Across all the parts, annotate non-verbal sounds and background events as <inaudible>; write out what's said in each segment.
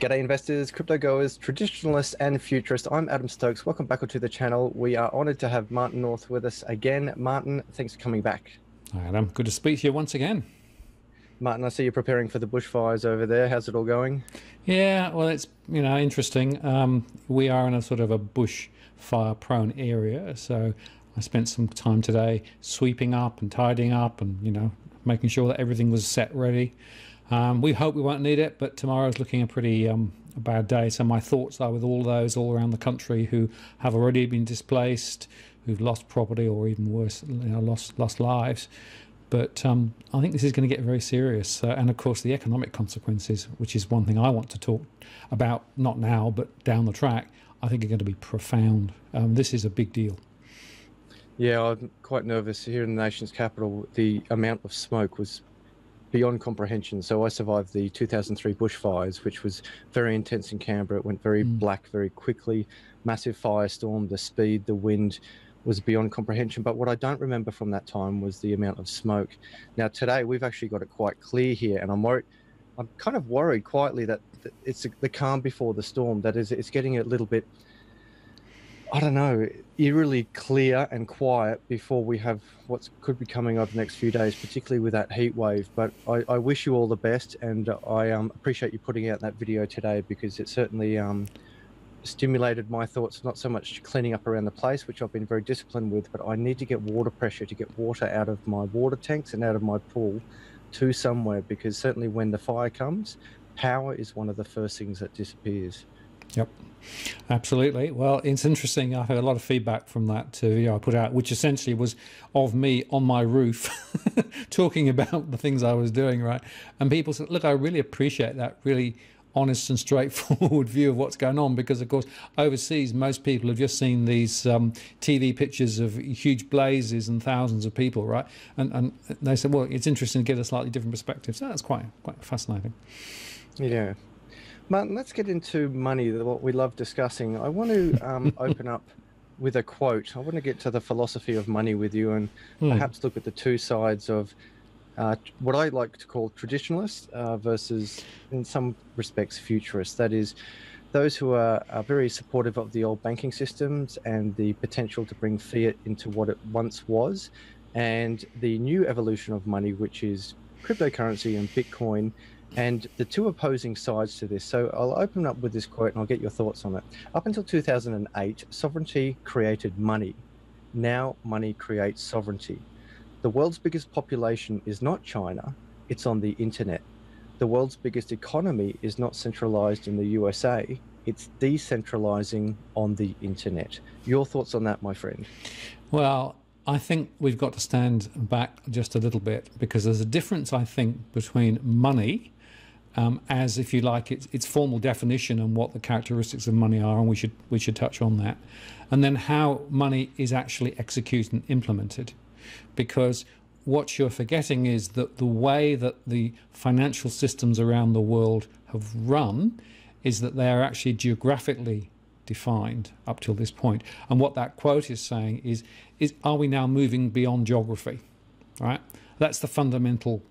G'day investors, crypto goers, traditionalists and futurists. I'm Adam Stokes. Welcome back to the channel. We are honored to have Martin North with us again. Martin, thanks for coming back. Hi Adam, good to speak to you once again. Martin, I see you're preparing for the bushfires over there. How's it all going? Yeah, well, it's you know interesting. Um, we are in a sort of a bushfire prone area, so I spent some time today sweeping up and tidying up, and you know making sure that everything was set ready. Um, we hope we won't need it, but tomorrow's looking a pretty um, a bad day. So my thoughts are with all those all around the country who have already been displaced, who've lost property, or even worse, you know, lost lost lives. But um, I think this is going to get very serious, uh, and of course the economic consequences, which is one thing I want to talk about, not now but down the track. I think are going to be profound. Um, this is a big deal. Yeah, I'm quite nervous here in the nation's capital. The amount of smoke was beyond comprehension. So I survived the 2003 bushfires, which was very intense in Canberra. It went very mm. black very quickly, massive firestorm. The speed, the wind was beyond comprehension. But what I don't remember from that time was the amount of smoke. Now today we've actually got it quite clear here, and I'm worried. I'm kind of worried quietly that it's the calm before the storm. That is, it's getting a little bit I don't know, eerily clear and quiet before we have what could be coming over the next few days, particularly with that heat wave. But I, I wish you all the best, and I um, appreciate you putting out that video today because it certainly um, stimulated my thoughts. Not so much cleaning up around the place, which I've been very disciplined with, but I need to get water pressure to get water out of my water tanks and out of my pool to somewhere because certainly when the fire comes, power is one of the first things that disappears. Yep. Absolutely. Well, it's interesting. I had a lot of feedback from that video I put out, which essentially was of me on my roof <laughs> talking about the things I was doing, right? And people said, Look, I really appreciate that really honest and straightforward <laughs> view of what's going on because, of course, overseas, most people have just seen these um, TV pictures of huge blazes and thousands of people, right? And, and they said, Well, it's interesting to get a slightly different perspective. So that's quite, quite fascinating. Yeah. Martin, let's get into money, what we love discussing. I want to um, <laughs> open up with a quote. I want to get to the philosophy of money with you and hmm. perhaps look at the two sides of uh, what I like to call traditionalists uh, versus, in some respects, futurists. That is, those who are, are, very supportive of the old banking systems and the potential to bring fiat into what it once was, and the new evolution of money, which is cryptocurrency and Bitcoin and the two opposing sides to this. So I'll open up with this quote and I'll get your thoughts on it. Up until 2008, sovereignty created money. Now money creates sovereignty. The world's biggest population is not China, it's on the internet. The world's biggest economy is not centralized in the USA, it's decentralizing on the internet. Your thoughts on that, my friend? Well, I think we've got to stand back just a little bit because there's a difference, I think, between money um, as, if you like, its, its formal definition and what the characteristics of money are, and we should we should touch on that, and then how money is actually executed and implemented, because what you're forgetting is that the way that the financial systems around the world have run is that they are actually geographically defined up till this point. And what that quote is saying is, is are we now moving beyond geography? Right? That's the fundamental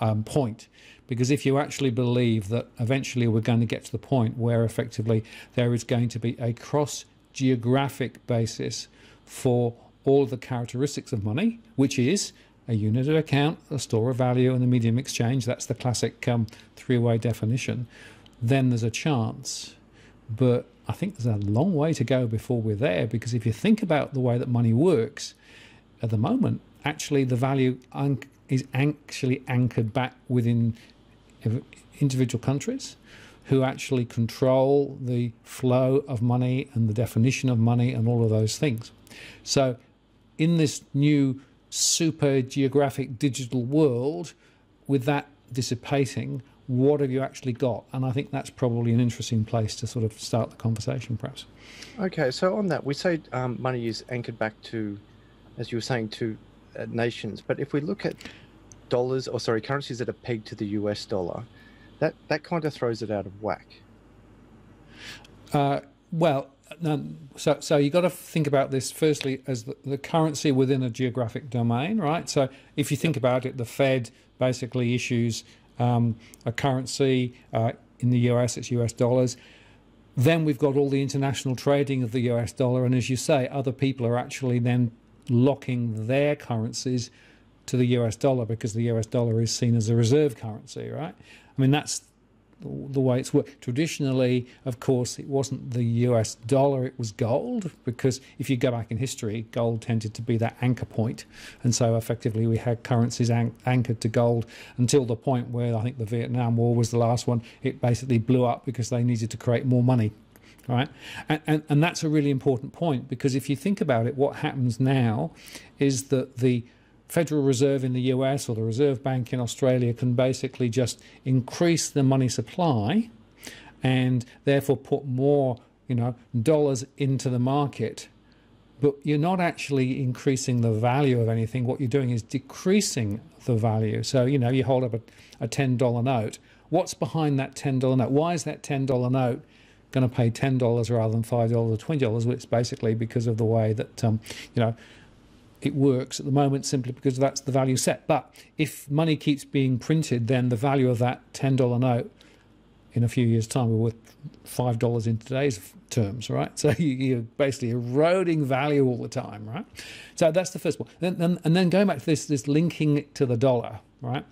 um, point. Because if you actually believe that eventually we're going to get to the point where effectively there is going to be a cross geographic basis for all of the characteristics of money, which is a unit of account, a store of value, and a medium exchange, that's the classic um, three way definition, then there's a chance. But I think there's a long way to go before we're there because if you think about the way that money works at the moment, actually the value is actually anchored back within individual countries who actually control the flow of money and the definition of money and all of those things. So, in this new super geographic digital world, with that dissipating, what have you actually got? And I think that's probably an interesting place to sort of start the conversation, perhaps. Okay, so on that, we say um, money is anchored back to, as you were saying, to uh, nations. But if we look at dollars, or sorry, currencies that are pegged to the US dollar, that that kind of throws it out of whack. Uh, well, no, so so you got to think about this firstly as the, the, currency within a geographic domain, right? So if you think about it, the Fed basically issues um, a currency uh, in the US, it's US dollars. Then we've got all the international trading of the US dollar, and as you say, other people are actually then locking their currencies to the US dollar because the US dollar is seen as a reserve currency, right? I mean, that's the way it's worked. Traditionally, of course, it wasn't the US dollar, it was gold, because if you go back in history, gold tended to be that anchor point. And so effectively, we had currencies an- anchored to gold until the point where I think the Vietnam War was the last one. It basically blew up because they needed to create more money. Right, and, and and that's a really important point because if you think about it, what happens now is that the Federal Reserve in the US or the Reserve Bank in Australia can basically just increase the money supply and therefore put more, you know, dollars into the market. But you're not actually increasing the value of anything. What you're doing is decreasing the value. So, you know, you hold up a, a $10 note. What's behind that $10 note? Why is that $10 note going to pay $10 rather than $5 or $20? Well, it's basically because of the way that, um, you know, it works at the moment simply because that's the value set. But if money keeps being printed, then the value of that $10 note in a few years' time will be worth $5 in today's terms, right? <laughs> So you're basically eroding value all the time, right? So that's the first one. And then going back to this, this linking to the dollar, right?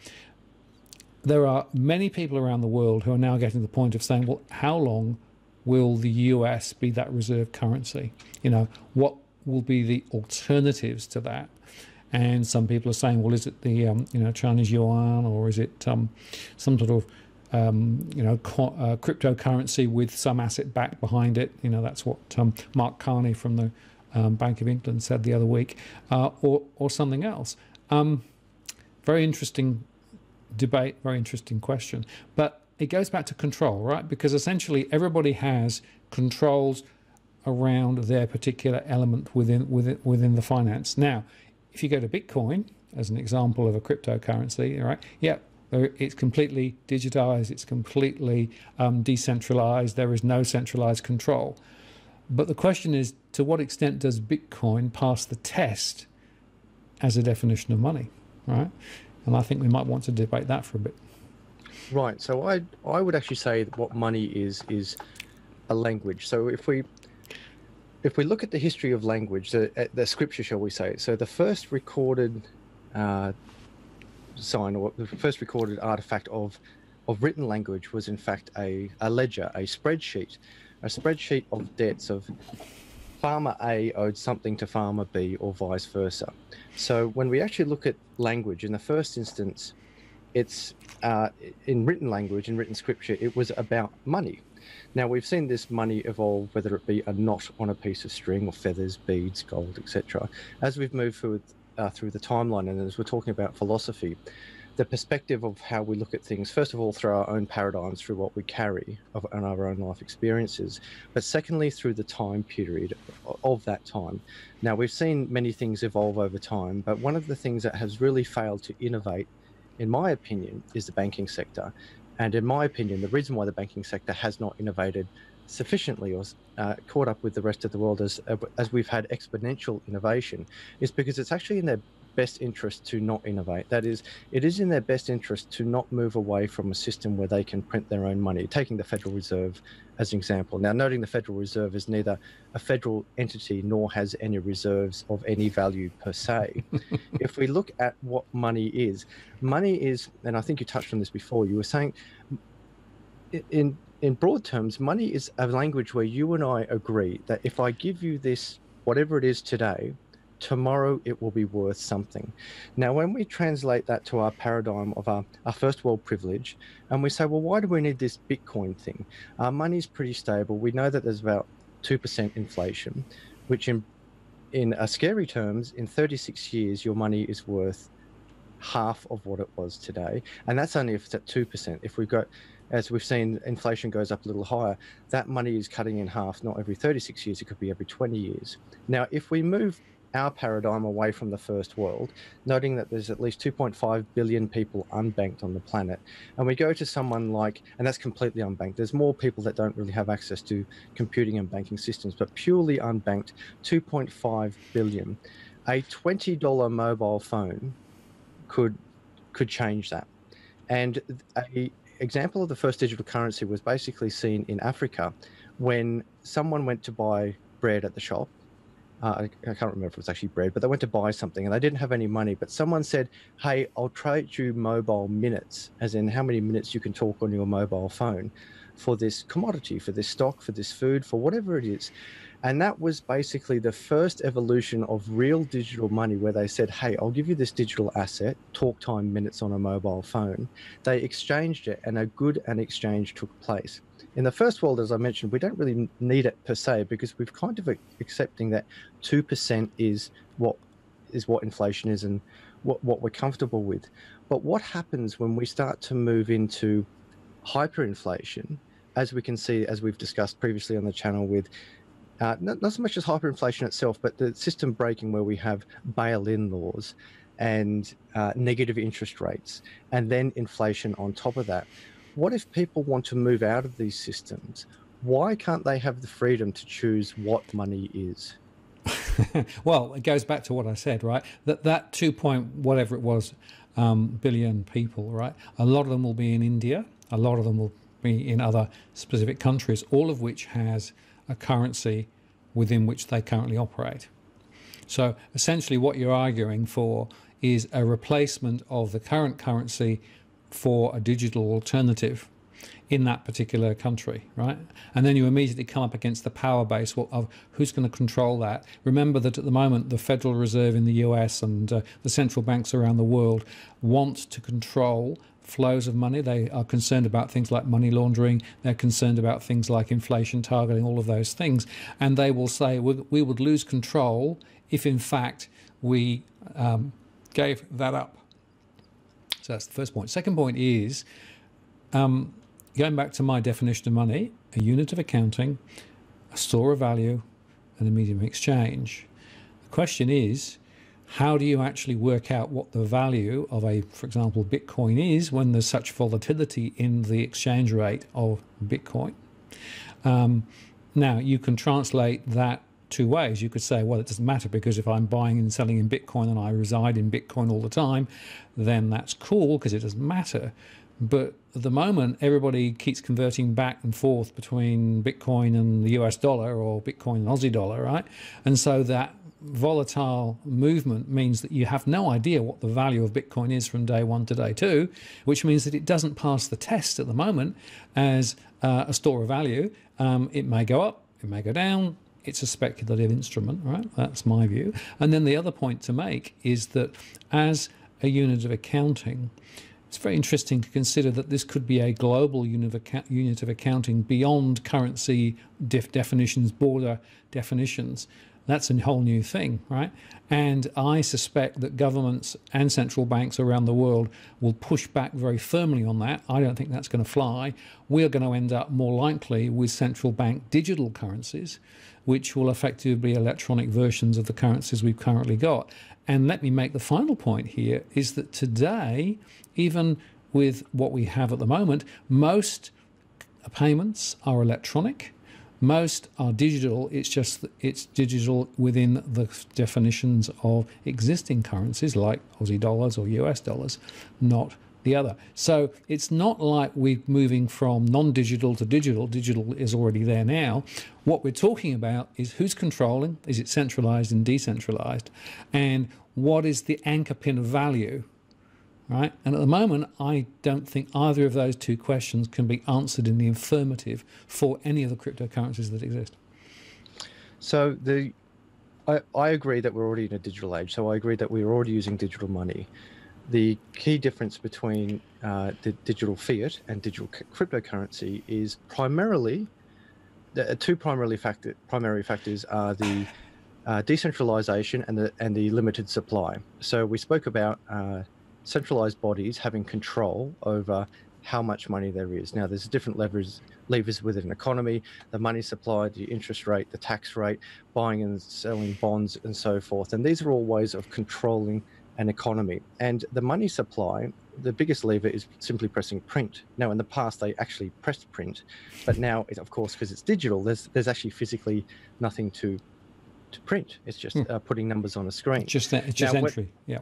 There are many people around the world who are now getting to the point of saying, well, how long will the US be that reserve currency? You know, what will be the alternatives to that. And some people are saying, well, is it the um, you know Chinese yuan or is it um, some sort of um, you know uh, cryptocurrency with some asset back behind it? You know that's what um, Mark Carney from the um, Bank of England said the other week, uh, or or something else. Um, very interesting debate, very interesting question, but it goes back to control, right? Because essentially everybody has controls around their particular element within within within the finance. Now, if you go to Bitcoin as an example of a cryptocurrency, right? Yeah, it's completely digitized. It's completely um, decentralized. There is no centralized control. But the question is, to what extent does Bitcoin pass the test as a definition of money, right? And I think we might want to debate that for a bit. Right. So I I would actually say that what money is is a language. So if we if we look at the history of language, the, uh, the scripture, shall we say, so the first recorded uh, sign or the first recorded artifact of of written language was in fact a, a ledger, a spreadsheet, a spreadsheet of debts of farmer A owed something to farmer B or vice versa. So when we actually look at language, in the first instance, it's uh, in written language, in written scripture, it was about money. Now we've seen this money evolve, whether it be a knot on a piece of string or feathers, beads, gold, etc. As we've moved through uh, through the timeline, and as we're talking about philosophy, the perspective of how we look at things, first of all, through our own paradigms, through what we carry of, and our own life experiences, but secondly, through the time period of that time. Now, we've seen many things evolve over time, but one of the things that has really failed to innovate, in my opinion, is the banking sector. And in my opinion, the reason why the banking sector has not innovated sufficiently or uh, caught up with the rest of the world as uh, as we've had exponential innovation is because it's actually in their best interest to not innovate. That is, it is in their best interest to not move away from a system where they can print their own money. Taking the Federal Reserve as an example. Now, noting the Federal Reserve is neither a federal entity nor has any reserves of any value per se. <laughs> if we look at what money is, money is, and I think you touched on this before. You were saying, in in broad terms, money is a language where you and I agree that if I give you this, whatever it is today, tomorrow it will be worth something. Now, when we translate that to our paradigm of our, our first world privilege, and we say, well, why do we need this Bitcoin thing? Our money's pretty stable. We know that there's about 2% inflation, which in in a scary terms, in 36 years, your money is worth half of what it was today. And that's only if it's at 2%. If we've got as we've seen inflation goes up a little higher, that money is cutting in half, not every 36 years, it could be every 20 years. Now, if we move our paradigm away from the first world, noting that there's at least 2.5 billion people unbanked on the planet. And we go to someone like, and that's completely unbanked. There's more people that don't really have access to computing and banking systems, but purely unbanked, 2.5 billion. A $20 mobile phone could could change that. And a example of the first digital currency was basically seen in Africa when someone went to buy bread at the shop. Uh, I, I, can't remember if it was actually bread, but they went to buy something and they didn't have any money. But someone said, Hey, I'll trade you mobile minutes, as in how many minutes you can talk on your mobile phone for this commodity, for this stock, for this food, for whatever it is. And that was basically the first evolution of real digital money where they said, Hey, I'll give you this digital asset, talk time minutes on a mobile phone. They exchanged it and a good an exchange took place. In the first world, as I mentioned, we don't really need it per se because we've kind of accepting that 2% is what is what inflation is and what, what we're comfortable with. But what happens when we start to move into hyperinflation, as we can see, as we've discussed previously on the channel with uh, not, not so much as hyperinflation itself, but the system breaking where we have bail-in laws and uh, negative interest rates, and then inflation on top of that. What if people want to move out of these systems? Why can't they have the freedom to choose what money is? <laughs> well, it goes back to what I said, right? That that two point whatever it was um, billion people, right? A lot of them will be in India. A lot of them will be in other specific countries, all of which has a currency within which they currently operate. So essentially, what you're arguing for is a replacement of the current currency for a digital alternative in that particular country, right? And then you immediately come up against the power base of who's going to control that. Remember that at the moment, the Federal Reserve in the US and uh, the central banks around the world want to control flows of money. They are concerned about things like money laundering. They're concerned about things like inflation targeting, all of those things. And they will say we would lose control if, in fact, we um, gave that up. So that's the first point. Second point is um, going back to my definition of money, a unit of accounting, a store of value, and a medium of exchange. The question is, how do you actually work out what the value of a, for example, Bitcoin is when there's such volatility in the exchange rate of Bitcoin? Um, now, you can translate that two ways. You could say, well, it doesn't matter because if I'm buying and selling in Bitcoin and I reside in Bitcoin all the time, then that's cool because it doesn't matter. But at the moment, everybody keeps converting back and forth between Bitcoin and the US dollar or Bitcoin and Aussie dollar, right? And so that volatile movement means that you have no idea what the value of Bitcoin is from day one to day two, which means that it doesn't pass the test at the moment as uh, a store of value. Um, it may go up, it may go down. It's a speculative instrument, right? That's my view. And then the other point to make is that as a unit of accounting, it's very interesting to consider that this could be a global unit of, accounting beyond currency def definitions, border definitions. That's a whole new thing, right? And I suspect that governments and central banks around the world will push back very firmly on that. I don't think that's going to fly. We're going to end up more likely with central bank digital currencies, which will effectively be electronic versions of the currencies we've currently got. And let me make the final point here is that today, even with what we have at the moment, most payments are electronic. Most are digital. It's just it's digital within the definitions of existing currencies like Aussie dollars or US dollars, not the other. So it's not like we're moving from non digital to digital. Digital is already there now. What we're talking about is who's controlling, is it centralized and decentralized, and what is the anchor pin of value, right? And at the moment, I don't think either of those two questions can be answered in the affirmative for any of the cryptocurrencies that exist. So the I, I agree that we're already in a digital age. So I agree that we're already using digital money the key difference between uh, the digital fiat and digital cryptocurrency is primarily the uh, two primarily factor, primary factors are the uh, decentralization and the and the limited supply. So we spoke about uh, centralized bodies having control over how much money there is. Now there's different levers levers within an economy: the money supply, the interest rate, the tax rate, buying and selling bonds, and so forth. And these are all ways of controlling an economy. And the money supply, the biggest lever is simply pressing print. Now, in the past, they actually pressed print, but now, it, of course, because it's digital, there's there's actually physically nothing to to print. It's just hmm. uh, putting numbers on a screen. Just that, it's just now, entry. Yeah.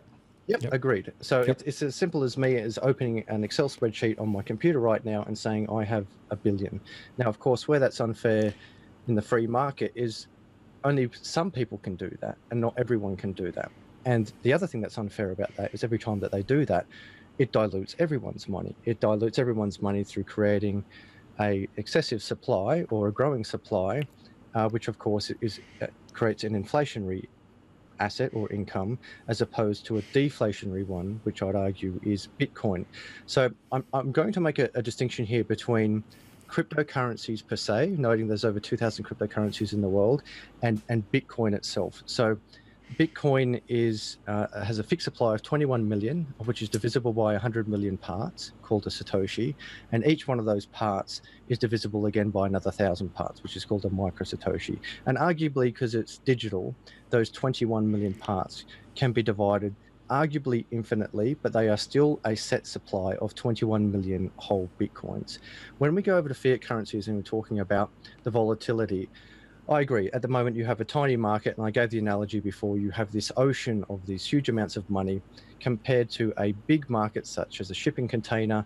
Yep, yep. agreed. So yep. it's as simple as me as opening an Excel spreadsheet on my computer right now and saying I have a billion. Now, of course, where that's unfair in the free market is only some people can do that, and not everyone can do that. And the other thing that's unfair about that is every time that they do that, it dilutes everyone's money. It dilutes everyone's money through creating a excessive supply or a growing supply, uh, which of course is uh, creates an inflationary asset or income as opposed to a deflationary one, which I'd argue is Bitcoin. So I'm, I'm going to make a, a distinction here between cryptocurrencies per se, noting there's over 2,000 cryptocurrencies in the world, and, and Bitcoin itself. So Bitcoin is uh, has a fixed supply of 21 million, which is divisible by 100 million parts, called a satoshi, and each one of those parts is divisible again by another thousand parts, which is called a micro satoshi. And arguably, because it's digital, those 21 million parts can be divided arguably infinitely, but they are still a set supply of 21 million whole bitcoins. When we go over to fiat currencies and we're talking about the volatility, I agree. At the moment, you have a tiny market, and I gave the analogy before you have this ocean of these huge amounts of money compared to a big market such as a shipping container,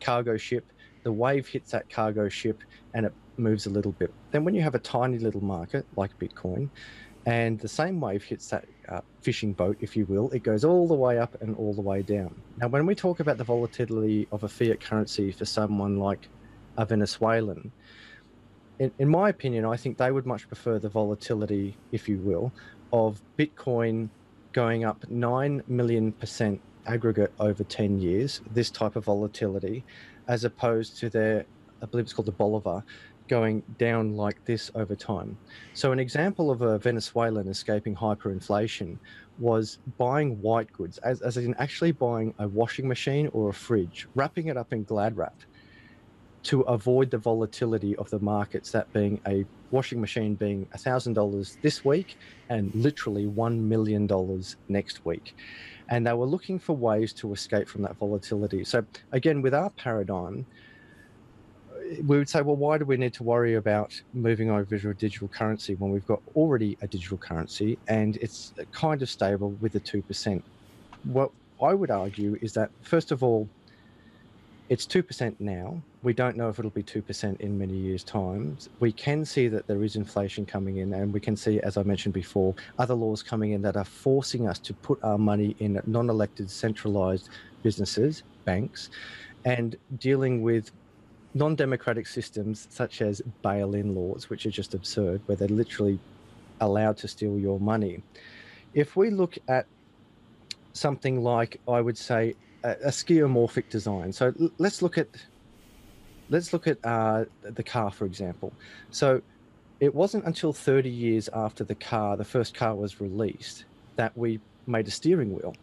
cargo ship. The wave hits that cargo ship and it moves a little bit. Then, when you have a tiny little market like Bitcoin, and the same wave hits that uh, fishing boat, if you will, it goes all the way up and all the way down. Now, when we talk about the volatility of a fiat currency for someone like a Venezuelan, in, in my opinion, I think they would much prefer the volatility, if you will, of Bitcoin going up 9 million percent aggregate over 10 years, this type of volatility, as opposed to their, I believe it's called the Bolivar, going down like this over time. So, an example of a Venezuelan escaping hyperinflation was buying white goods, as, as in actually buying a washing machine or a fridge, wrapping it up in glad wrap to avoid the volatility of the markets, that being a washing machine being $1,000 this week and literally $1 million next week. And they were looking for ways to escape from that volatility. So, again, with our paradigm, we would say, well, why do we need to worry about moving over to a digital currency when we've got already a digital currency and it's kind of stable with the 2%? What I would argue is that, first of all, it's 2% now. We don't know if it'll be 2% in many years' time. We can see that there is inflation coming in, and we can see, as I mentioned before, other laws coming in that are forcing us to put our money in non elected centralized businesses, banks, and dealing with non democratic systems such as bail in laws, which are just absurd, where they're literally allowed to steal your money. If we look at something like, I would say, a, skeuomorphic design. So let's look at let's look at uh, the car, for example. So it wasn't until 30 years after the car, the first car was released, that we made a steering wheel.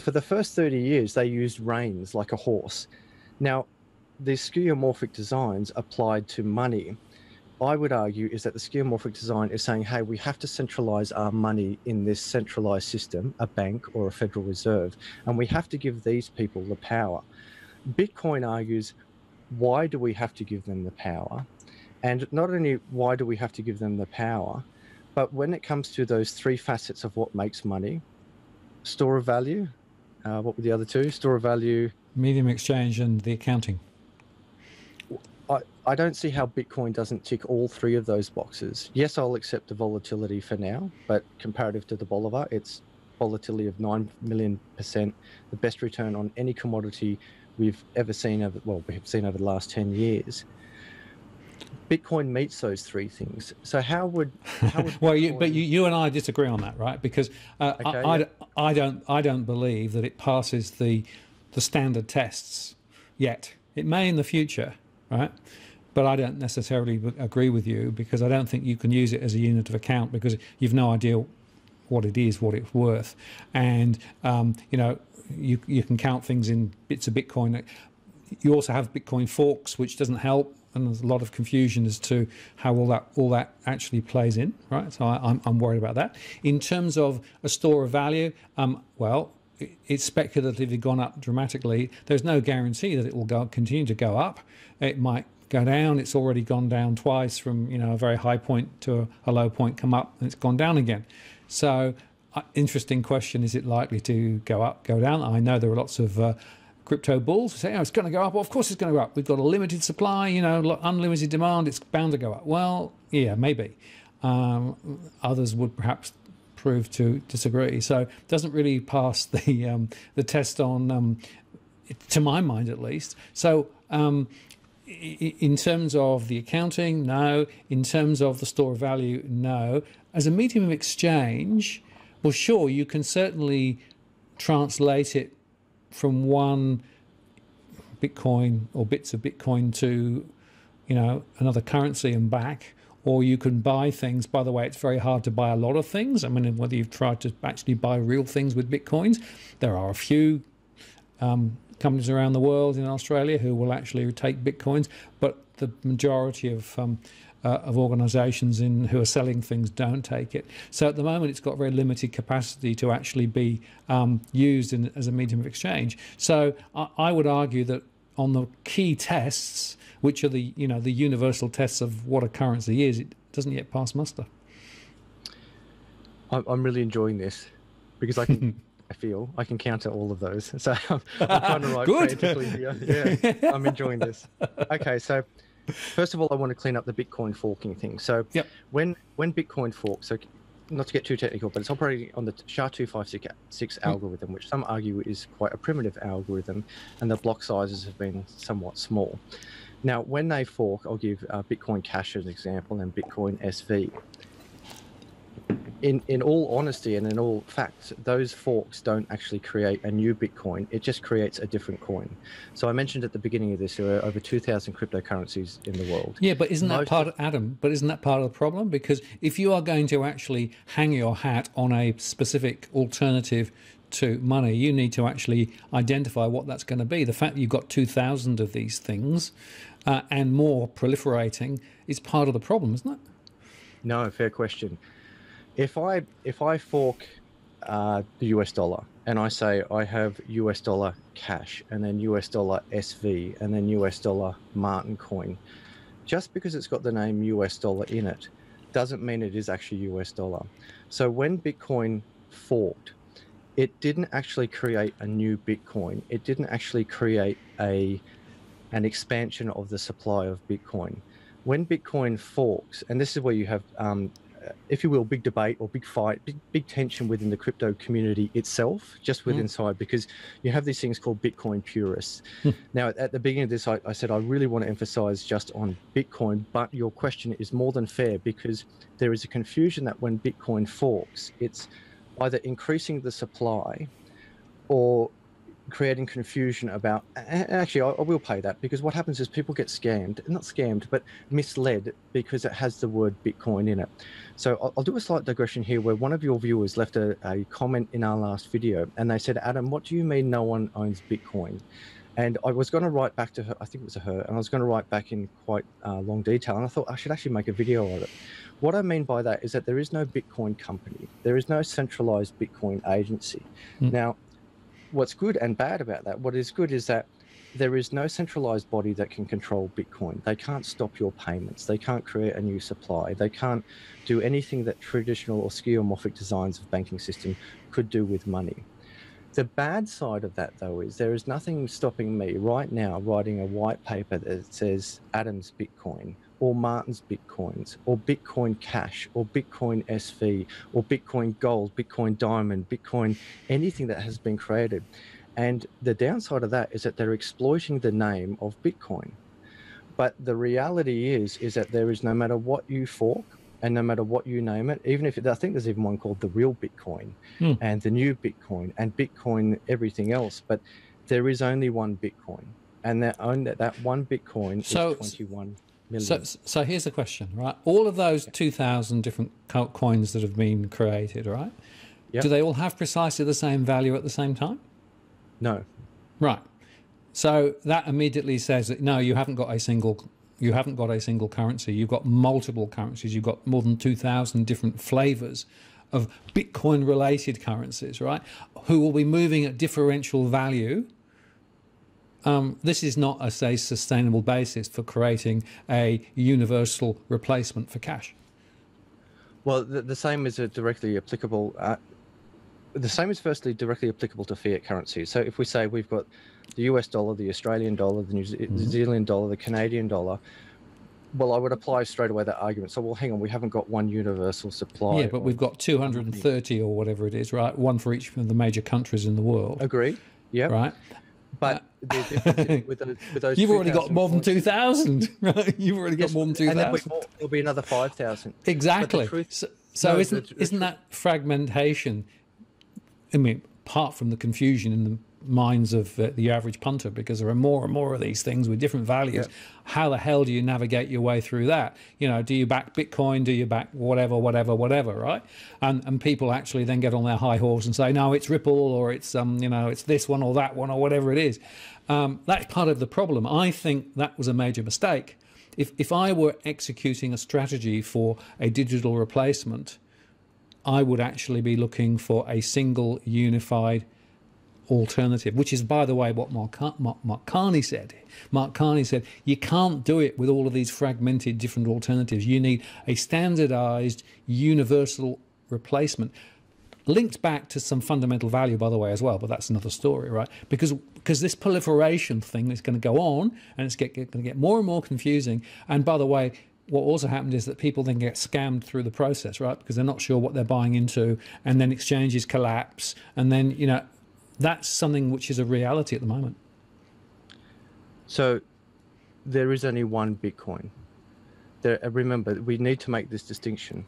For the first 30 years, they used reins like a horse. Now, these skeuomorphic designs applied to money I would argue is that the skeuomorphic design is saying, hey, we have to centralize our money in this centralized system, a bank or a Federal Reserve, and we have to give these people the power. Bitcoin argues, why do we have to give them the power? And not only why do we have to give them the power, but when it comes to those three facets of what makes money, store of value, uh, what were the other two? Store of value, medium exchange, and the accounting. I, don't see how Bitcoin doesn't tick all three of those boxes. Yes, I'll accept the volatility for now, but comparative to the Bolivar, it's volatility of 9 million percent, the best return on any commodity we've ever seen over, well, we've seen over the last 10 years. Bitcoin meets those three things. So how would, how would <laughs> well, you, but you, you and I disagree on that, right? Because uh, okay, I, yeah. I, I, don't I don't believe that it passes the the standard tests yet. It may in the future, right? But I don't necessarily agree with you because I don't think you can use it as a unit of account because you've no idea what it is, what it's worth, and um, you know you you can count things in bits of Bitcoin. You also have Bitcoin forks, which doesn't help, and there's a lot of confusion as to how all that all that actually plays in, right? So I, am I'm, I'm worried about that. In terms of a store of value, um, well, it's speculatively gone up dramatically. There's no guarantee that it will go, continue to go up. It might go down. It's already gone down twice from you know a very high point to a, low point, come up, and it's gone down again. So interesting question: Is it likely to go up, go down? I know there are lots of uh, crypto bulls who say, "Oh, it's going to go up." Well, of course, it's going to go up. We've got a limited supply, you know, unlimited demand. It's bound to go up. Well, yeah, maybe. Um, others would perhaps prove to disagree. So it doesn't really pass <laughs> the um, the test on, um, to my mind at least. So um, in terms of the accounting, no. In terms of the store of value, no. As a medium of exchange, well, sure, you can certainly translate it from one Bitcoin or bits of Bitcoin to, you know, another currency and back or you can buy things. By the way, it's very hard to buy a lot of things. I mean, whether you've tried to actually buy real things with bitcoins, there are a few um, companies around the world in Australia who will actually take bitcoins, but the majority of um, uh, of organisations in who are selling things don't take it. So at the moment, it's got very limited capacity to actually be um, used in, as a medium of exchange. So I, I would argue that on the key tests, which are the you know the universal tests of what a currency is, it doesn't yet pass muster. I'm really enjoying this because I can. <laughs> I feel I can counter all of those. <laughs> So I'm, I'm <laughs> trying to frantically here. Yeah, I'm enjoying this. Okay, so first of all, I want to clean up the Bitcoin forking thing. So yep. when when Bitcoin forks, so not to get too technical, but it's operating on the SHA-256 mm. algorithm, which some argue is quite a primitive algorithm, and the block sizes have been somewhat small. Now, when they fork, I'll give uh, Bitcoin Cash as an example and Bitcoin SV. In, in all honesty and in all facts, those forks don't actually create a new Bitcoin. It just creates a different coin. So I mentioned at the beginning of this, there are over 2,000 cryptocurrencies in the world. Yeah, but isn't that part of, Adam, but isn't that part of the problem? Because if you are going to actually hang your hat on a specific alternative to money, you need to actually identify what that's going to be. The fact that you've got 2,000 of these things uh, and more proliferating is part of the problem, isn't it? No, fair question. If I if I fork uh, the US dollar and I say I have US dollar cash and then US dollar SV and then US dollar Martin coin, just because it's got the name US dollar in it doesn't mean it is actually US dollar. So when Bitcoin forked, it didn't actually create a new Bitcoin. It didn't actually create a an expansion of the supply of Bitcoin. When Bitcoin forks, and this is where you have, um, if you will, big debate or big fight, big, big tension within the crypto community itself, just within mm. inside, because you have these things called Bitcoin purists. Hmm. now, at the beginning of this, I, I said I really want to emphasize just on Bitcoin, but your question is more than fair because there is a confusion that when Bitcoin forks, it's either increasing the supply or creating confusion about actually I, I, will pay that because what happens is people get scammed not scammed but misled because it has the word bitcoin in it so i'll, I'll do a slight digression here where one of your viewers left a, a, comment in our last video and they said adam what do you mean no one owns bitcoin and i was going to write back to her i think it was a her and i was going to write back in quite uh, long detail and i thought i should actually make a video of it what I mean by that is that there is no Bitcoin company. There is no centralized Bitcoin agency. Mm. Now, what's good and bad about that, what is good is that there is no centralized body that can control Bitcoin. They can't stop your payments. They can't create a new supply. They can't do anything that traditional or skeuomorphic designs of banking system could do with money. The bad side of that, though, is there is nothing stopping me right now writing a white paper that says Adams Bitcoin or Martin's Bitcoins or Bitcoin Cash or Bitcoin SV or Bitcoin Gold, Bitcoin Diamond, Bitcoin, anything that has been created. And the downside of that is that they're exploiting the name of Bitcoin. But the reality is, is that there is no matter what you fork and no matter what you name it, even if it, I think there's even one called the real Bitcoin hmm. and the new Bitcoin and Bitcoin everything else, but there is only one Bitcoin, and that only that one Bitcoin so, is 21 million. So, so here's the question, right? All of those 2,000 different coins that have been created, right? Yep. Do they all have precisely the same value at the same time? No. Right. So that immediately says that no, you haven't got a single you haven't got a single currency. You've got multiple currencies. You've got more than 2,000 different flavors of Bitcoin related currencies, right? Who will be moving at differential value um, this is not a say, sustainable basis for creating a universal replacement for cash. Well, the, the same is directly applicable. Uh, the same is firstly directly applicable to fiat currencies. So if we say we've got the US dollar, the Australian dollar, the New mm-hmm. Zealand dollar, the Canadian dollar, well, I would apply straight away that argument. So, well, hang on, we haven't got one universal supply. Yeah, but we've got 230 or whatever it is, right? One for each of the major countries in the world. Agree. Yeah. Right. But <laughs> with those, with those you've already got more than 2,000, right? You've already got yes, more than 2,000. there'll be another 5,000. Exactly. Truth, so, so no, isn't, the, the isn't that fragmentation? I mean, apart from the confusion in the minds of uh, the average punter because there are more and more of these things with different values. Yeah. How the hell do you navigate your way through that? You know, do you back Bitcoin? Do you back whatever, whatever, whatever, right? And and people actually then get on their high horse and say, no, it's Ripple or it's um, you know, it's this one or that one or whatever it is. Um, that's part of the problem. I think that was a major mistake. If if I were executing a strategy for a digital replacement, I would actually be looking for a single unified alternative, which is, by the way, what Mark, Mark, Mark, Carney said. Mark Carney said, you can't do it with all of these fragmented different alternatives. You need a standardized, universal replacement. Linked back to some fundamental value, by the way, as well, but that's another story, right? Because because this proliferation thing is going to go on and it's get, going to get more and more confusing. And by the way, what also happened is that people then get scammed through the process, right? Because they're not sure what they're buying into, and then exchanges collapse, and then you know that's something which is a reality at the moment. So there is only one Bitcoin. There, uh, remember, we need to make this distinction.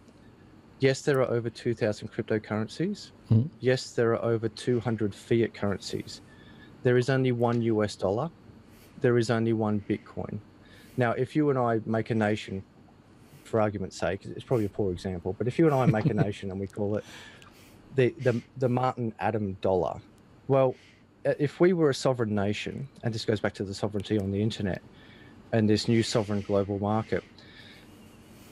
Yes, there are over 2,000 cryptocurrencies. Mm-hmm. Yes, there are over 200 fiat currencies. There is only one US dollar. There is only one Bitcoin. Now, if you and I make a nation, for argument's sake, it's probably a poor example, but if you and I make a <laughs> nation and we call it the, the, the Martin Adam dollar, well, if we were a sovereign nation, and this goes back to the sovereignty on the internet and this new sovereign global market,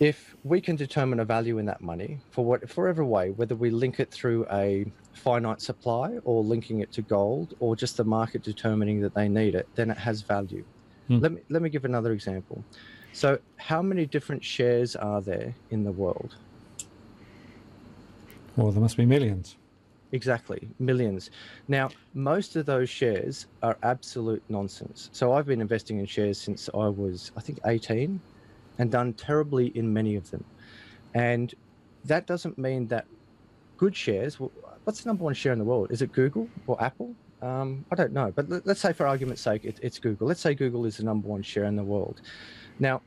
if we can determine a value in that money for what forever way, whether we link it through a finite supply or linking it to gold or just the market determining that they need it, then it has value. Hmm. Let me let me give another example. So, how many different shares are there in the world? Well, there must be millions. Exactly, millions. Now, most of those shares are absolute nonsense. So I've been investing in shares since I was, I think, 18 and done terribly in many of them. And that doesn't mean that good shares, well, what's the number one share in the world? Is it Google or Apple? Um, I don't know. But let, us say, for argument's sake, it, it's Google. Let's say Google is the number one share in the world. Now,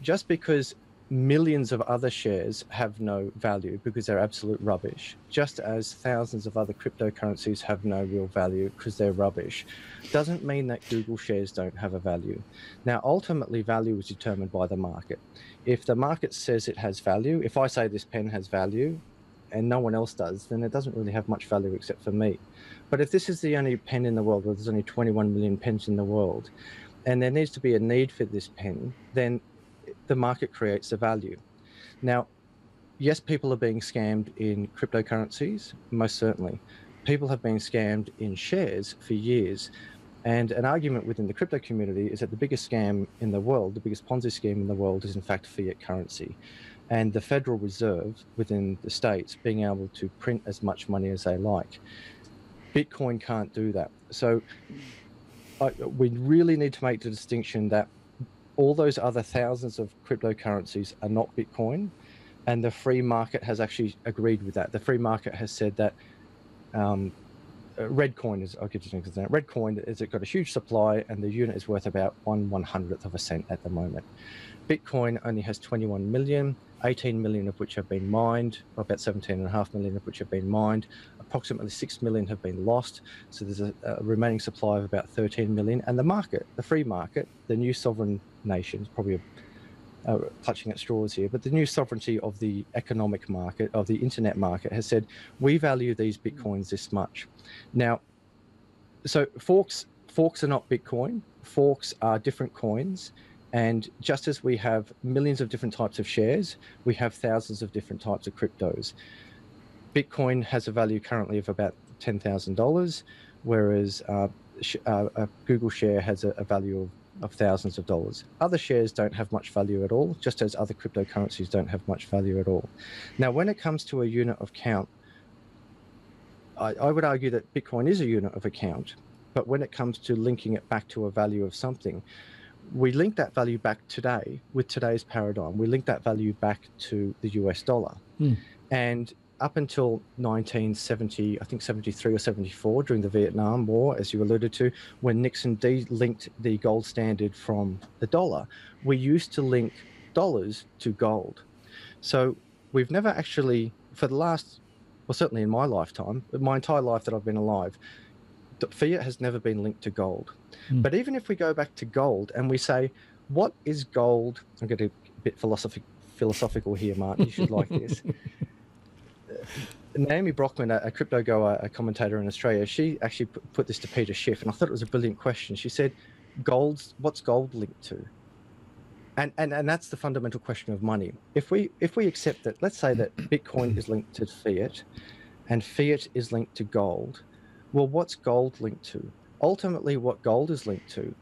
just because millions of other shares have no value because they're absolute rubbish, just as thousands of other cryptocurrencies have no real value because they're rubbish, doesn't mean that Google shares don't have a value. Now, ultimately, value is determined by the market. If the market says it has value, if I say this pen has value and no one else does, then it doesn't really have much value except for me. But if this is the only pen in the world, or there's only 21 million pens in the world, and there needs to be a need for this pen, then the market creates the value. Now, yes, people are being scammed in cryptocurrencies, most certainly. People have been scammed in shares for years. And an argument within the crypto community is that the biggest scam in the world, the biggest Ponzi scheme in the world, is in fact fiat currency. And the Federal Reserve within the states being able to print as much money as they like. Bitcoin can't do that. So I, we really need to make the distinction that all those other thousands of cryptocurrencies are not Bitcoin, and the free market has actually agreed with that. The free market has said that um, uh, Reddcoin is, I'll give you an example. Reddcoin is it got a huge supply, and the unit is worth about one one hundredth of a cent at the moment. Bitcoin only has 21 million, 18 million of which have been mined, about 17.5 million of which have been mined. Approximately 6 million have been lost. So there's a, a, remaining supply of about 13 million. And the market, the free market, the new sovereign nations, probably uh, clutching at straws here, but the new sovereignty of the economic market, of the internet market, has said, we value these bitcoins this much. Now, so forks forks are not Bitcoin. Forks are different coins and just as we have millions of different types of shares, we have thousands of different types of cryptos. Bitcoin has a value currently of about $10,000, whereas uh, uh, a Google share has a, a value of, of thousands of dollars. Other shares don't have much value at all, just as other cryptocurrencies don't have much value at all. Now, when it comes to a unit of count, I, I would argue that Bitcoin is a unit of account, but when it comes to linking it back to a value of something, we link that value back today with today's paradigm. We link that value back to the US dollar. Hmm. And up until 1970, I think 73 or 74, during the Vietnam War, as you alluded to, when Nixon de-linked the gold standard from the dollar, we used to link dollars to gold. So we've never actually, for the last, well, certainly in my lifetime, my entire life that I've been alive, fiat has never been linked to gold. Mm. But even if we go back to gold and we say, what is gold? I'm getting a bit philosophic, philosophical here, Martin. You should like this. <laughs> Naomi Brockwell, a, a crypto goer, a commentator in Australia, she actually put, put this to Peter Schiff, and I thought it was a brilliant question. She said, "Gold's what's gold linked to?" And, and and that's the fundamental question of money. If we if we accept that, let's say that Bitcoin is linked to fiat, and fiat is linked to gold, well, what's gold linked to? Ultimately, what gold is linked to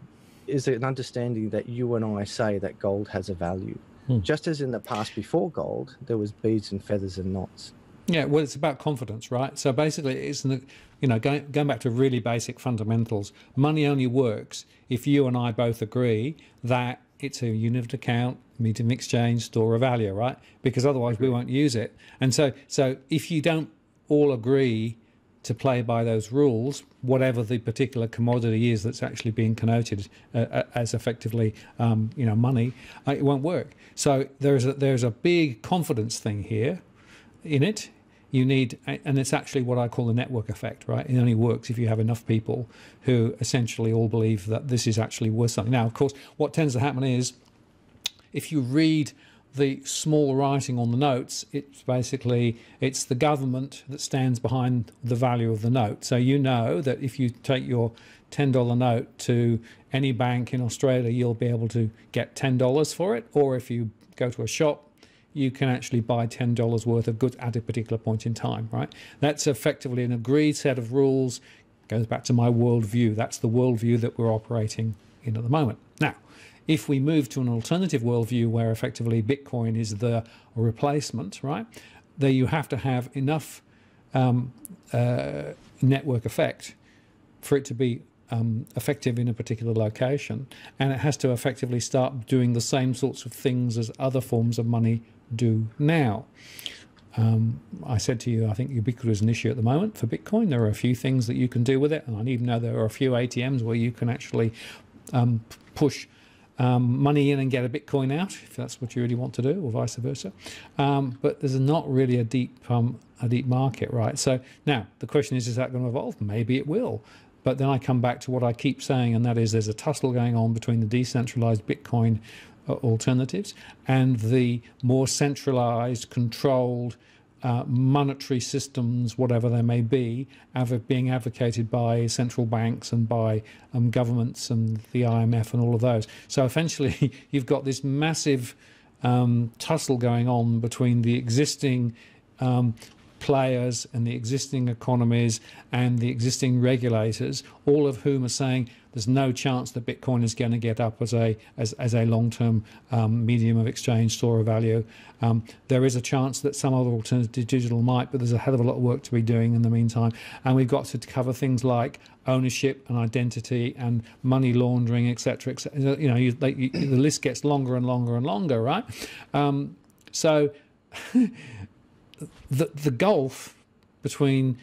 is an understanding that you and I say that gold has a value. Hmm. Just as in the past before gold, there was beads and feathers and knots. Yeah, well, it's about confidence, right? So basically, it's you know going going back to really basic fundamentals. Money only works if you and I both agree that it's a unit of account, medium exchange, store of value, right? Because otherwise we won't use it. And so, so if you don't all agree to play by those rules, whatever the particular commodity is that's actually being connoted uh, uh as effectively, um, you know, money, uh, it won't work. So there's a, there's a big confidence thing here in it you need, and it's actually what I call the network effect, right? It only works if you have enough people who essentially all believe that this is actually worth something. Now, of course, what tends to happen is if you read the small writing on the notes, it's basically it's the government that stands behind the value of the note. So you know that if you take your ten dollar note to any bank in Australia, you'll be able to get ten dollars for it, or if you go to a shop you can actually buy $10 worth of goods at a particular point in time, right? That's effectively an agreed set of rules. Goes back to my worldview. That's the worldview that we're operating in at the moment. Now, if we move to an alternative worldview where effectively Bitcoin is the replacement, right? There you have to have enough um, uh, network effect for it to be um, effective in a particular location, and it has to effectively start doing the same sorts of things as other forms of money do now. Um, I said to you, I think Ubiquitous is an issue at the moment for Bitcoin. There are a few things that you can do with it, and I even know there are a few ATMs where you can actually um, push um, money in and get a Bitcoin out, if that's what you really want to do, or vice versa. Um, but there's not really a deep um, a deep market, right? So now the question is, is that going to evolve? Maybe it will. But then I come back to what I keep saying, and that is there's a tussle going on between the decentralized Bitcoin uh, alternatives and the more centralized, controlled uh, monetary systems, whatever they may be, being advocated by central banks and by um, governments and the IMF and all of those. So essentially, <laughs> you've got this massive um, tussle going on between the existing um, players and the existing economies and the existing regulators, all of whom are saying there's no chance that Bitcoin is going to get up as a as, as a long-term um, medium of exchange store of value. Um, there is a chance that some other alternative digital might, but there's a hell of a lot of work to be doing in the meantime. And we've got to cover things like ownership and identity and money laundering, etc. Et you know, you, like, you, the list gets longer and longer and longer, right? Um, so. <laughs> the the gulf between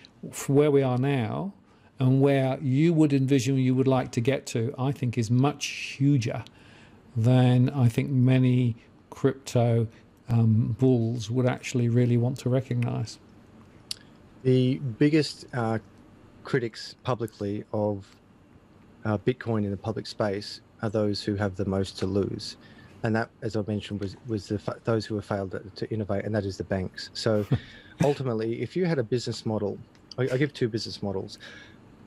where we are now and where you would envision you would like to get to, I think, is much huger than I think many crypto um, bulls would actually really want to recognize. The biggest uh, critics publicly of uh, Bitcoin in the public space are those who have the most to lose and that, as I mentioned, was was the, those who have failed to innovate, and that is the banks. So, <laughs> ultimately, if you had a business model, I, I, give two business models.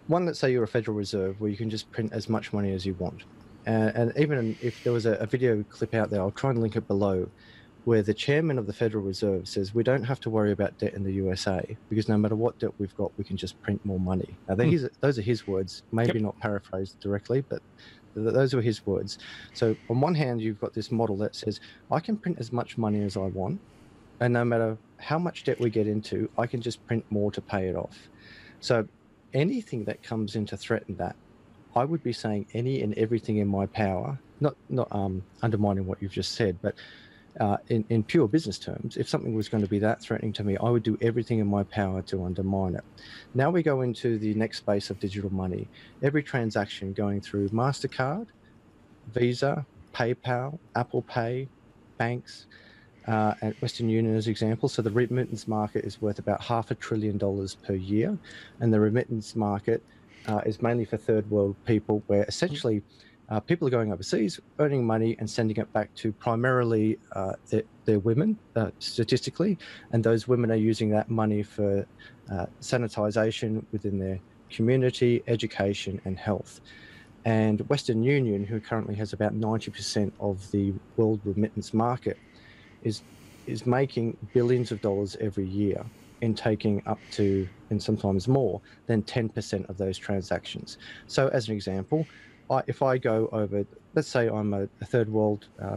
One, let's say you're a Federal Reserve, where you can just print as much money as you want, uh, and even if there was a, a video clip out there, I'll try and link it below, where the chairman of the Federal Reserve says we don't have to worry about debt in the USA because no matter what debt we've got, we can just print more money. Now, hmm. those are his words, maybe yep. not paraphrased directly, but those were his words. So on one hand, you've got this model that says I can print as much money as I want, and no matter how much debt we get into, I can just print more to pay it off. So anything that comes in to threaten that, I would be saying any and everything in my power, not not um, undermining what you've just said, but uh, in, in pure business terms, if something was going to be that threatening to me, I would do everything in my power to undermine it. Now we go into the next space of digital money. Every transaction going through MasterCard, Visa, PayPal, Apple Pay, banks, uh, and Western Union as example. So the remittance market is worth about half a trillion dollars per year, and the remittance market uh, is mainly for third world people, where essentially uh, people are going overseas, earning money, and sending it back to primarily uh, their, their, women, uh, statistically, and those women are using that money for uh, sanitization within their community, education, and health. And Western Union, who currently has about 90% of the world remittance market, is is making billions of dollars every year in taking up to and sometimes more than 10% of those transactions. So, as an example, I, if I go over, let's say I'm a, a third world uh,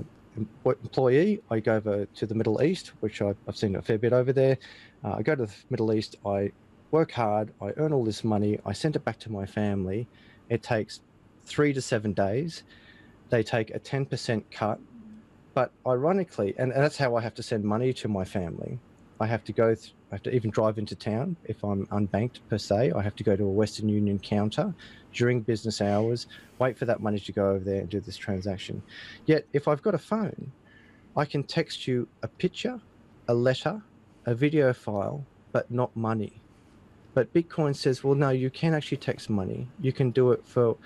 employee, I go over to the Middle East, which I've, I've seen a fair bit over there. Uh, I go to the Middle East, I work hard, I earn all this money, I send it back to my family. It takes three to seven days. They take a 10% cut but ironically, and, and that's how I have to send money to my family. I have to go, th- I have to even drive into town if I'm unbanked per se. I have to go to a Western Union counter during business hours, wait for that money to go over there and do this transaction. Yet, if I've got a phone, I can text you a picture, a letter, a video file, but not money. But Bitcoin says, well, no, you can actually text money. You can do it for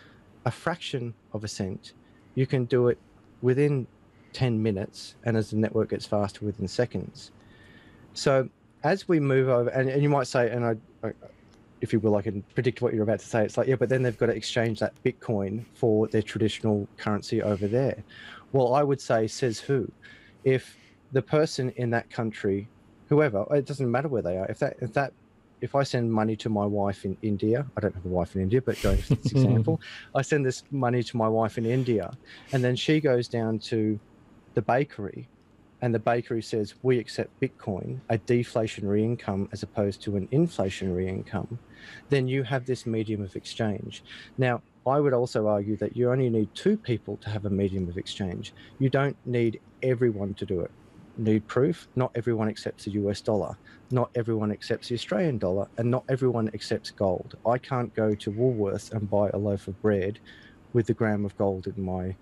a fraction of a cent. You can do it within 10 minutes and as the network gets faster within seconds. So as we move over, and, and you might say, and I, I, if you will, I can predict what you're about to say. It's like, yeah, but then they've got to exchange that Bitcoin for their traditional currency over there. Well, I would say, says who? If the person in that country, whoever, it doesn't matter where they are, if that, if that if I send money to my wife in India, I don't have a wife in India, but going for <laughs> this example, I send this money to my wife in India, and then she goes down to the bakery and the bakery says we accept Bitcoin, a deflationary income as opposed to an inflationary income, then you have this medium of exchange. Now, I would also argue that you only need two people to have a medium of exchange. You don't need everyone to do it. Need proof? Not everyone accepts the US dollar. Not everyone accepts the Australian dollar. And not everyone accepts gold. I can't go to Woolworths and buy a loaf of bread with a gram of gold in my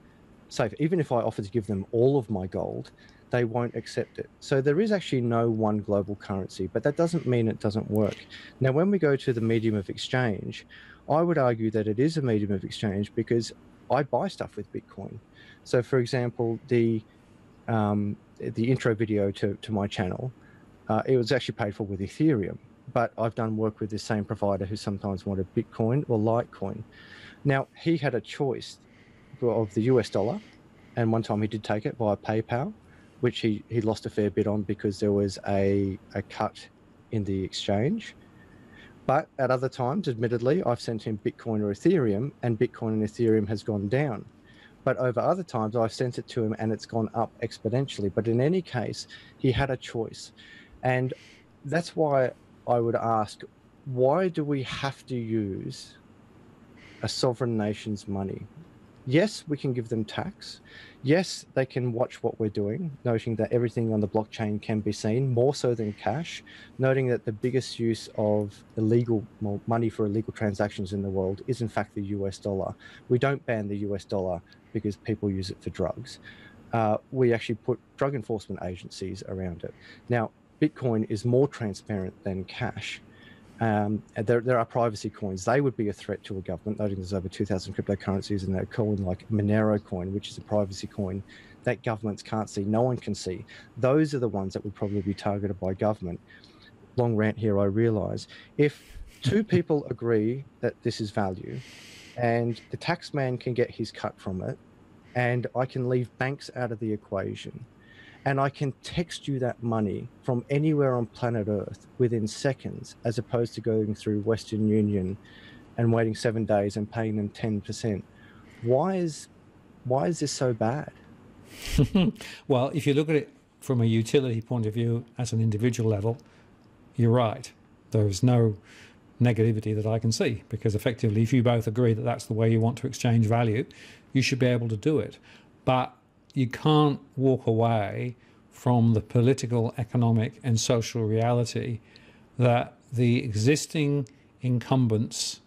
safe. Even if I offer to give them all of my gold, they won't accept it. So there is actually no one global currency, but that doesn't mean it doesn't work. Now, when we go to the medium of exchange, I would argue that it is a medium of exchange because I buy stuff with Bitcoin. So, for example, the um, the intro video to, to my channel, uh, it was actually paid for with Ethereum, but I've done work with the same provider who sometimes wanted Bitcoin or Litecoin. Now, he had a choice of the US dollar, and one time he did take it via PayPal, which he, he lost a fair bit on because there was a, a cut in the exchange. But at other times, admittedly, I've sent him Bitcoin or Ethereum, and Bitcoin and Ethereum has gone down. But over other times, I've sent it to him and it's gone up exponentially. But in any case, he had a choice. And that's why I would ask why do we have to use a sovereign nation's money? yes, we can give them tax. Yes, they can watch what we're doing, noting that everything on the blockchain can be seen, more so than cash, noting that the biggest use of illegal money for illegal transactions in the world is, in fact, the US dollar. We don't ban the US dollar because people use it for drugs. Uh, we actually put drug enforcement agencies around it. Now, Bitcoin is more transparent than cash um, there, there are privacy coins. They would be a threat to a government, noting there's over 2,000 cryptocurrencies and they're coin like Monero coin, which is a privacy coin that governments can't see, no one can see. Those are the ones that would probably be targeted by government. Long rant here, I realize. If two <laughs> people agree that this is value and the tax man can get his cut from it, and I can leave banks out of the equation, and I can text you that money from anywhere on planet Earth within seconds, as opposed to going through Western Union and waiting seven days and paying them ten percent. Why is why is this so bad? <laughs> well, if you look at it from a utility point of view, as an individual level, you're right. There's no negativity that I can see. Because effectively, if you both agree that that's the way you want to exchange value, you should be able to do it. But you can't walk away from the political, economic, and social reality that the existing incumbents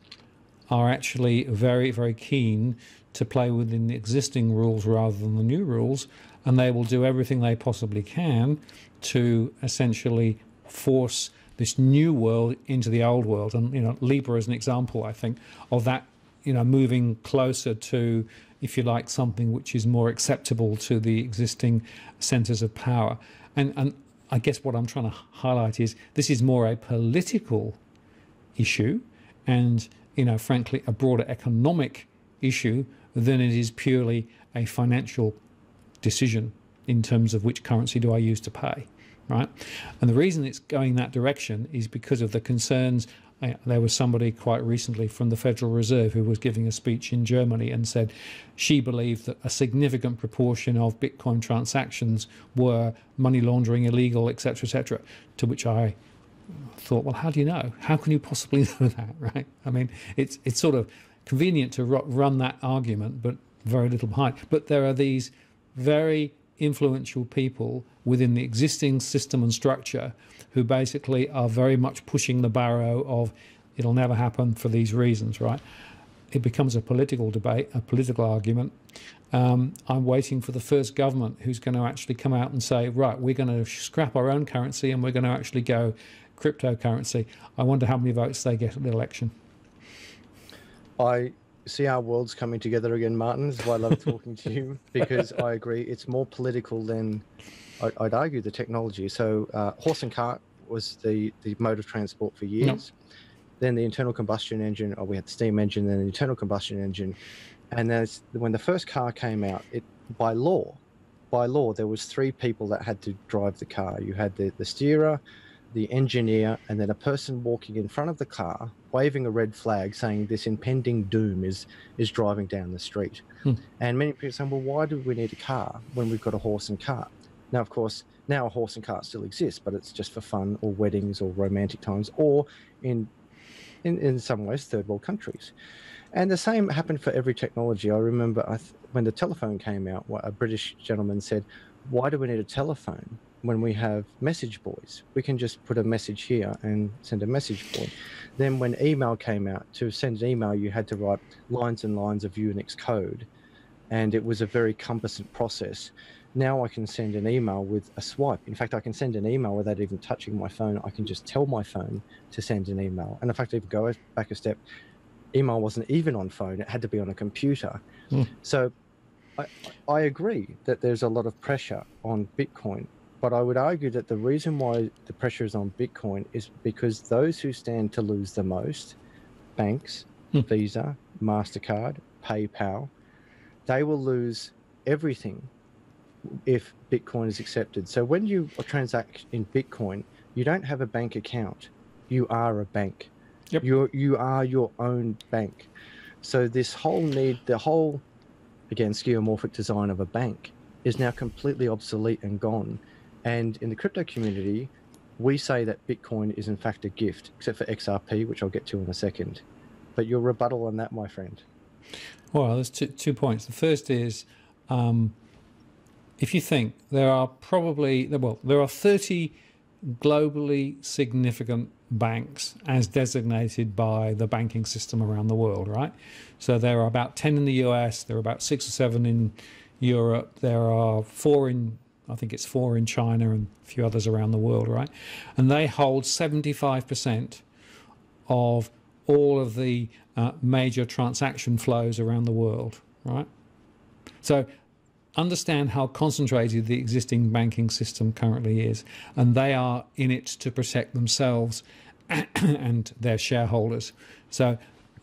are actually very, very keen to play within the existing rules rather than the new rules, and they will do everything they possibly can to essentially force this new world into the old world. And you know, Libra is an example, I think, of that. You know, moving closer to, if you like, something which is more acceptable to the existing centres of power. And and I guess what I'm trying to highlight is this is more a political issue, and you know, frankly, a broader economic issue than it is purely a financial decision in terms of which currency do I use to pay, right? And the reason it's going that direction is because of the concerns. There was somebody quite recently from the Federal Reserve who was giving a speech in Germany and said she believed that a significant proportion of Bitcoin transactions were money laundering, illegal, etc., etc. To which I thought, well, how do you know? How can you possibly <laughs> know that, right? I mean, it's it's sort of convenient to run that argument, but very little behind. But there are these very influential people within the existing system and structure who basically are very much pushing the barrow of it'll never happen for these reasons, right? It becomes a political debate, a political argument. Um, I'm waiting for the first government who's going to actually come out and say, right, we're going to scrap our own currency and we're going to actually go cryptocurrency. I wonder how many votes they get at the election. I see our worlds coming together again, Martin. This is why I love talking to you because I agree it's more political than I'd argue the technology. So uh, horse and cart was the the mode of transport for years. Then the internal combustion engine, or we had the steam engine, then the internal combustion engine, and then when the first car came out, it by law, by law, there was three people that had to drive the car. You had the the steerer, the engineer, and then a person walking in front of the car, waving a red flag, saying this impending doom is is driving down the street. Hmm. And many people saying, well, why do we need a car when we've got a horse and cart? Now, of course, now a horse and cart still exists, but it's just for fun or weddings or romantic times, or in in, in some ways third world countries. And the same happened for every technology. I remember I th- when the telephone came out, a British gentleman said, "Why do we need a telephone?" when we have message boys. We can just put a message here and send a message boy. Then when email came out, to send an email, you had to write lines and lines of Unix code. And it was a very cumbersome process. Now I can send an email with a swipe. In fact, I can send an email without even touching my phone. I can just tell my phone to send an email. And in fact, even go back a step, email wasn't even on phone, it had to be on a computer. Mm. So I, I agree that there's a lot of pressure on Bitcoin but I would argue that the reason why the pressure is on Bitcoin is because those who stand to lose the most, banks, hmm. Visa, MasterCard, PayPal, they will lose everything if Bitcoin is accepted. So when you transact in Bitcoin, you don't have a bank account. You are a bank. Yep. You you are your own bank. So this whole need, the whole again skeuomorphic design of a bank is now completely obsolete and gone and in the crypto community, we say that Bitcoin is in fact a gift, except for XRP, which I'll get to in a second. But your rebuttal on that, my friend? Well, there's two, two points. The first is um, if you think there are probably, well, there are 30 globally significant banks as designated by the banking system around the world, right? So there are about 10 in the US, there are about six or seven in Europe, there are four in I think it's four in China and a few others around the world, right? And they hold 75% of all of the uh, major transaction flows around the world, right? So understand how concentrated the existing banking system currently is, and they are in it to protect themselves <clears throat> and their shareholders. So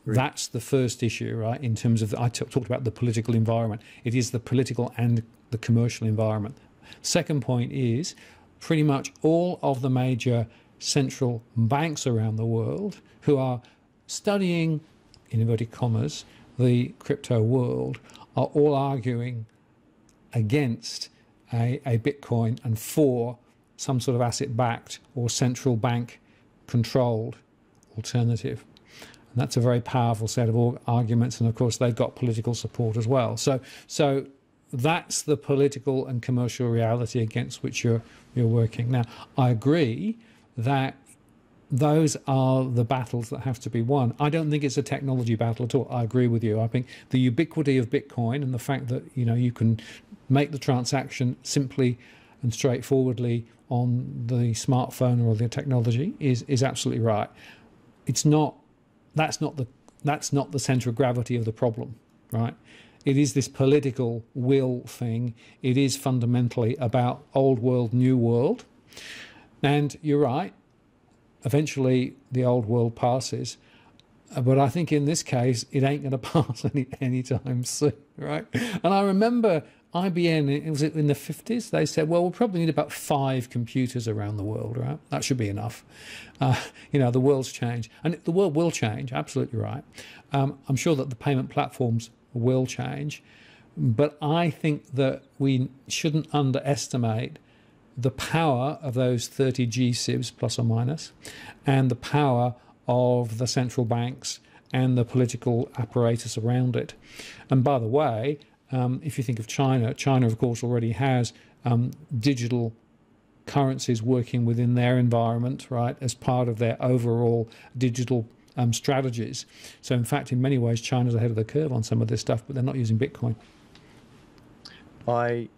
that's the first issue, right? In terms of, I talked about the political environment. It is the political and the commercial environment. Second point is pretty much all of the major central banks around the world who are studying, in inverted commas, the crypto world are all arguing against a, a Bitcoin and for some sort of asset backed or central bank controlled alternative. And that's a very powerful set of arguments, and of course they've got political support as well. So, so that's the political and commercial reality against which you're you're working. Now, I agree that those are the battles that have to be won. I don't think it's a technology battle at all. I agree with you. I think the ubiquity of Bitcoin and the fact that you know you can make the transaction simply and straightforwardly on the smartphone or the technology is is absolutely right. It's not that's not the that's not the center of gravity of the problem, right? It is this political will thing. It is fundamentally about old world, new world. And you're right, eventually the old world passes. Uh, but I think in this case, it ain't going <laughs> to pass any anytime soon, right? And I remember IBM, it was in the 50s, they said, well, we'll probably need about five computers around the world, right? That should be enough. Uh, <laughs> you know, the world's changed. And the world will change, absolutely right. Um, I'm sure that the payment platforms will change. But I think that we shouldn't underestimate the power of those 30 GSIBs plus or minus and the power of the central banks and the political apparatus around it. And by the way, um, if you think of China, China, of course, already has um, digital currencies working within their environment, right, as part of their overall digital um, strategies. So, in fact, in many ways, China's ahead of the curve on some of this stuff, but they're not using Bitcoin. I,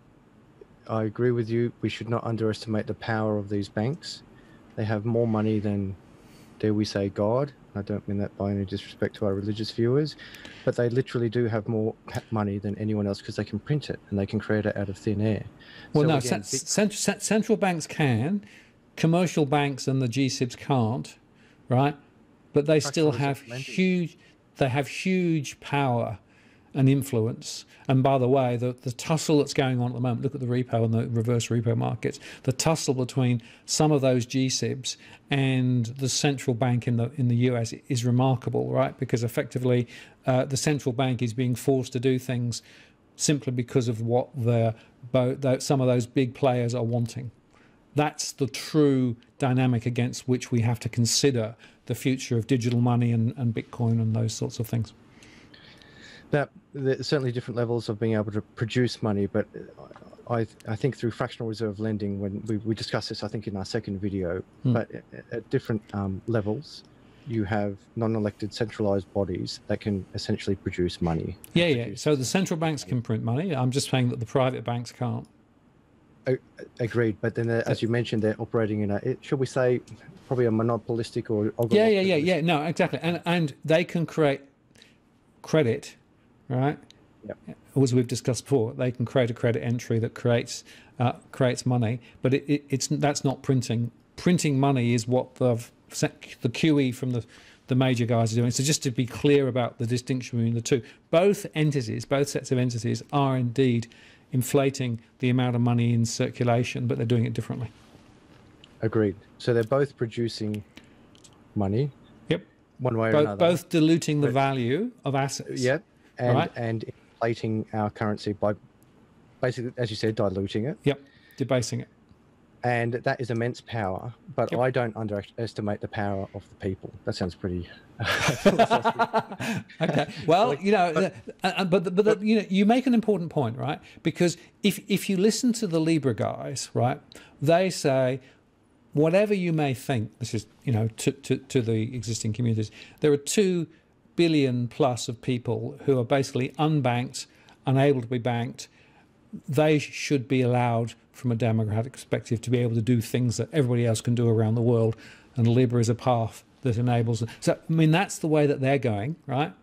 I agree with you. We should not underestimate the power of these banks. They have more money than, dare we say, God. I don't mean that by any disrespect to our religious viewers, but they literally do have more money than anyone else because they can print it and they can create it out of thin air. Well, so no, again, cent- central banks can, commercial banks and the GSIBs can't, right? But they still have huge. They have huge power and influence. And by the way, the, the tussle that's going on at the moment, look at the repo and the reverse repo markets, the tussle between some of those GSIBs and the central bank in the in the US is remarkable, right? Because effectively, uh, the central bank is being forced to do things simply because of what the, some of those big players are wanting. That's the true dynamic against which we have to consider the future of digital money and, and Bitcoin and those sorts of things. There's certainly different levels of being able to produce money, but I, I think through fractional reserve lending, when we, we discussed this, I think in our second video, hmm. but at, different um, levels, you have non-elected centralized bodies that can essentially produce money. Yeah, yeah. So the central banks can print money. I'm just saying that the private banks can't. agreed, but then uh, as you mentioned, they're operating in a, should we say, probably a monopolistic or yeah, yeah, yeah, yeah. No, exactly, and and they can create credit right? Yep. As we've discussed before, they can create a credit entry that creates uh, creates money, but it, it, it's that's not printing. Printing money is what the the QE from the the major guys are doing. So just to be clear about the distinction between the two, both entities, both sets of entities, are indeed inflating the amount of money in circulation, but they're doing it differently. Agreed. So they're both producing money. Yep. One way both, or another. Both diluting the value of assets. Yep and right. and inflating our currency by basically, as you said, diluting it. Yep, debasing it. And that is immense power, but yep. I don't underestimate the power of the people. That sounds pretty. <laughs> okay. Well, you know, but uh, uh but, but, but you know, you make an important point, right? Because if if you listen to the Libra guys, right, they say whatever you may think, this is you know to to, to the existing communities, there are two billion plus of people who are basically unbanked, unable to be banked, they should be allowed, from a democratic perspective, to be able to do things that everybody else can do around the world. And Libra is a path that enables. So, I mean, that's the way that they're going, right?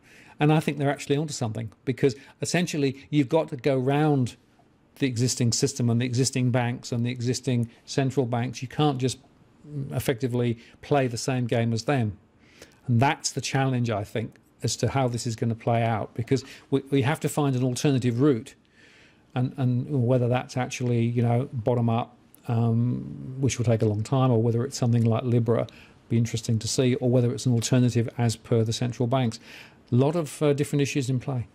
And I think they're actually onto something because essentially you've got to go round the existing system and the existing banks and the existing central banks. You can't just effectively play the same game as them. And that's the challenge, I think, as to how this is going to play out, because we, we have to find an alternative route. And, and whether that's actually, you know, bottom up, um, which will take a long time, or whether it's something like Libra, be interesting to see, or whether it's an alternative as per the central banks. A lot of uh, different issues in play.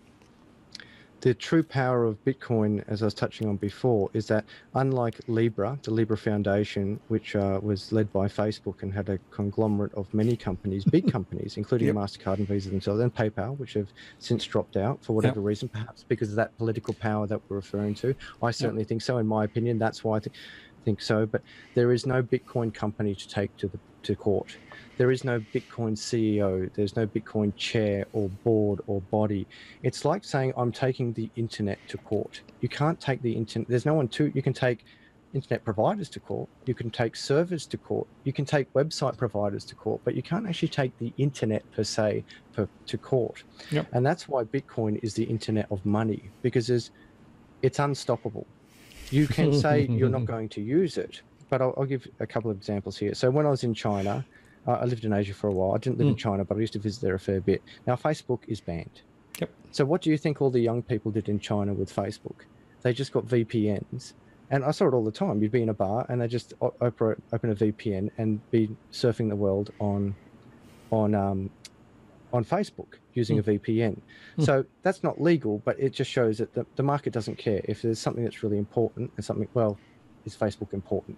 The true power of Bitcoin, as I was touching on before, is that unlike Libra, the Libra Foundation, which uh, was led by Facebook and had a conglomerate of many companies, big <laughs> companies, including yep. MasterCard and Visa themselves, and PayPal, which have since dropped out for whatever yep. reason, perhaps because of that political power that we're referring to. I certainly yep. think so, in my opinion. That's why I th- think so. But there is no Bitcoin company to take to the to court there is no Bitcoin CEO, there's no Bitcoin chair or board or body. It's like saying I'm taking the internet to court. You can't take the internet. There's no one to. You can take internet providers to court. You can take servers to court. You can take website providers to court, but you can't actually take the internet per se per, to court. Yep. And that's why Bitcoin is the internet of money because it's, it's unstoppable. You can say <laughs> you're not going to use it, but I'll, I'll, give a couple of examples here. So when I was in China, I lived in Asia for a while. I didn't live mm. in China, but I used to visit there a fair bit. Now, Facebook is banned. Yep. So, what do you think all the young people did in China with Facebook? They just got VPNs. And I saw it all the time. You'd be in a bar and they just open, open a VPN and be surfing the world on on um, on Facebook using mm. a VPN. Mm. So that's not legal, but it just shows that the, the market doesn't care. If there's something that's really important and something, well, is Facebook important?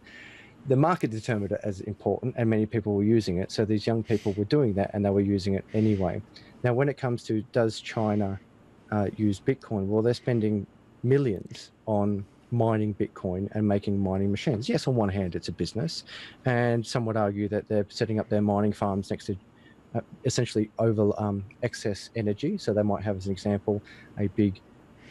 The market determined it as important and many people were using it. So these young people were doing that and they were using it anyway. Now, when it comes to does China uh, use Bitcoin? Well, they're spending millions on mining Bitcoin and making mining machines. Yes, on one hand, it's a business. And some would argue that they're setting up their mining farms next to uh, essentially over um, excess energy. So they might have, as an example, a big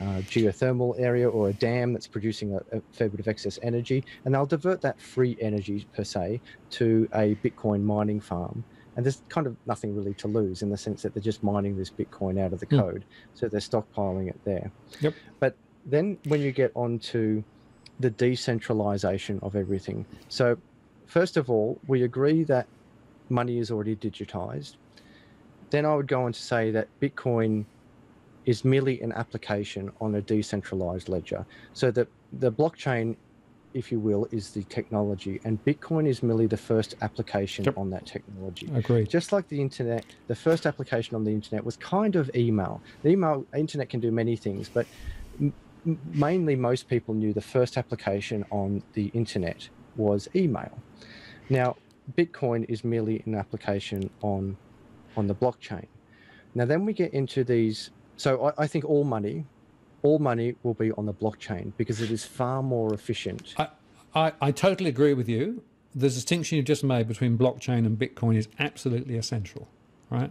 uh, geothermal area or a dam that's producing a, a, fair bit of excess energy, and they'll divert that free energy per se to a Bitcoin mining farm. And there's kind of nothing really to lose in the sense that they're just mining this Bitcoin out of the mm. code, so they're stockpiling it there. Yep. But then when you get onto the decentralization of everything, so first of all, we agree that money is already digitized. Then I would go on to say that Bitcoin is merely an application on a decentralized ledger. So that the blockchain, if you will, is the technology, and Bitcoin is merely the first application yep. on that technology. Agreed. Just like the internet, the first application on the internet was kind of email. The email internet can do many things, but mainly most people knew the first application on the internet was email. Now, Bitcoin is merely an application on on the blockchain. Now, then we get into these so I, I, think all money, all money will be on the blockchain because it is far more efficient. I, I, I totally agree with you. The distinction you've just made between blockchain and Bitcoin is absolutely essential, right?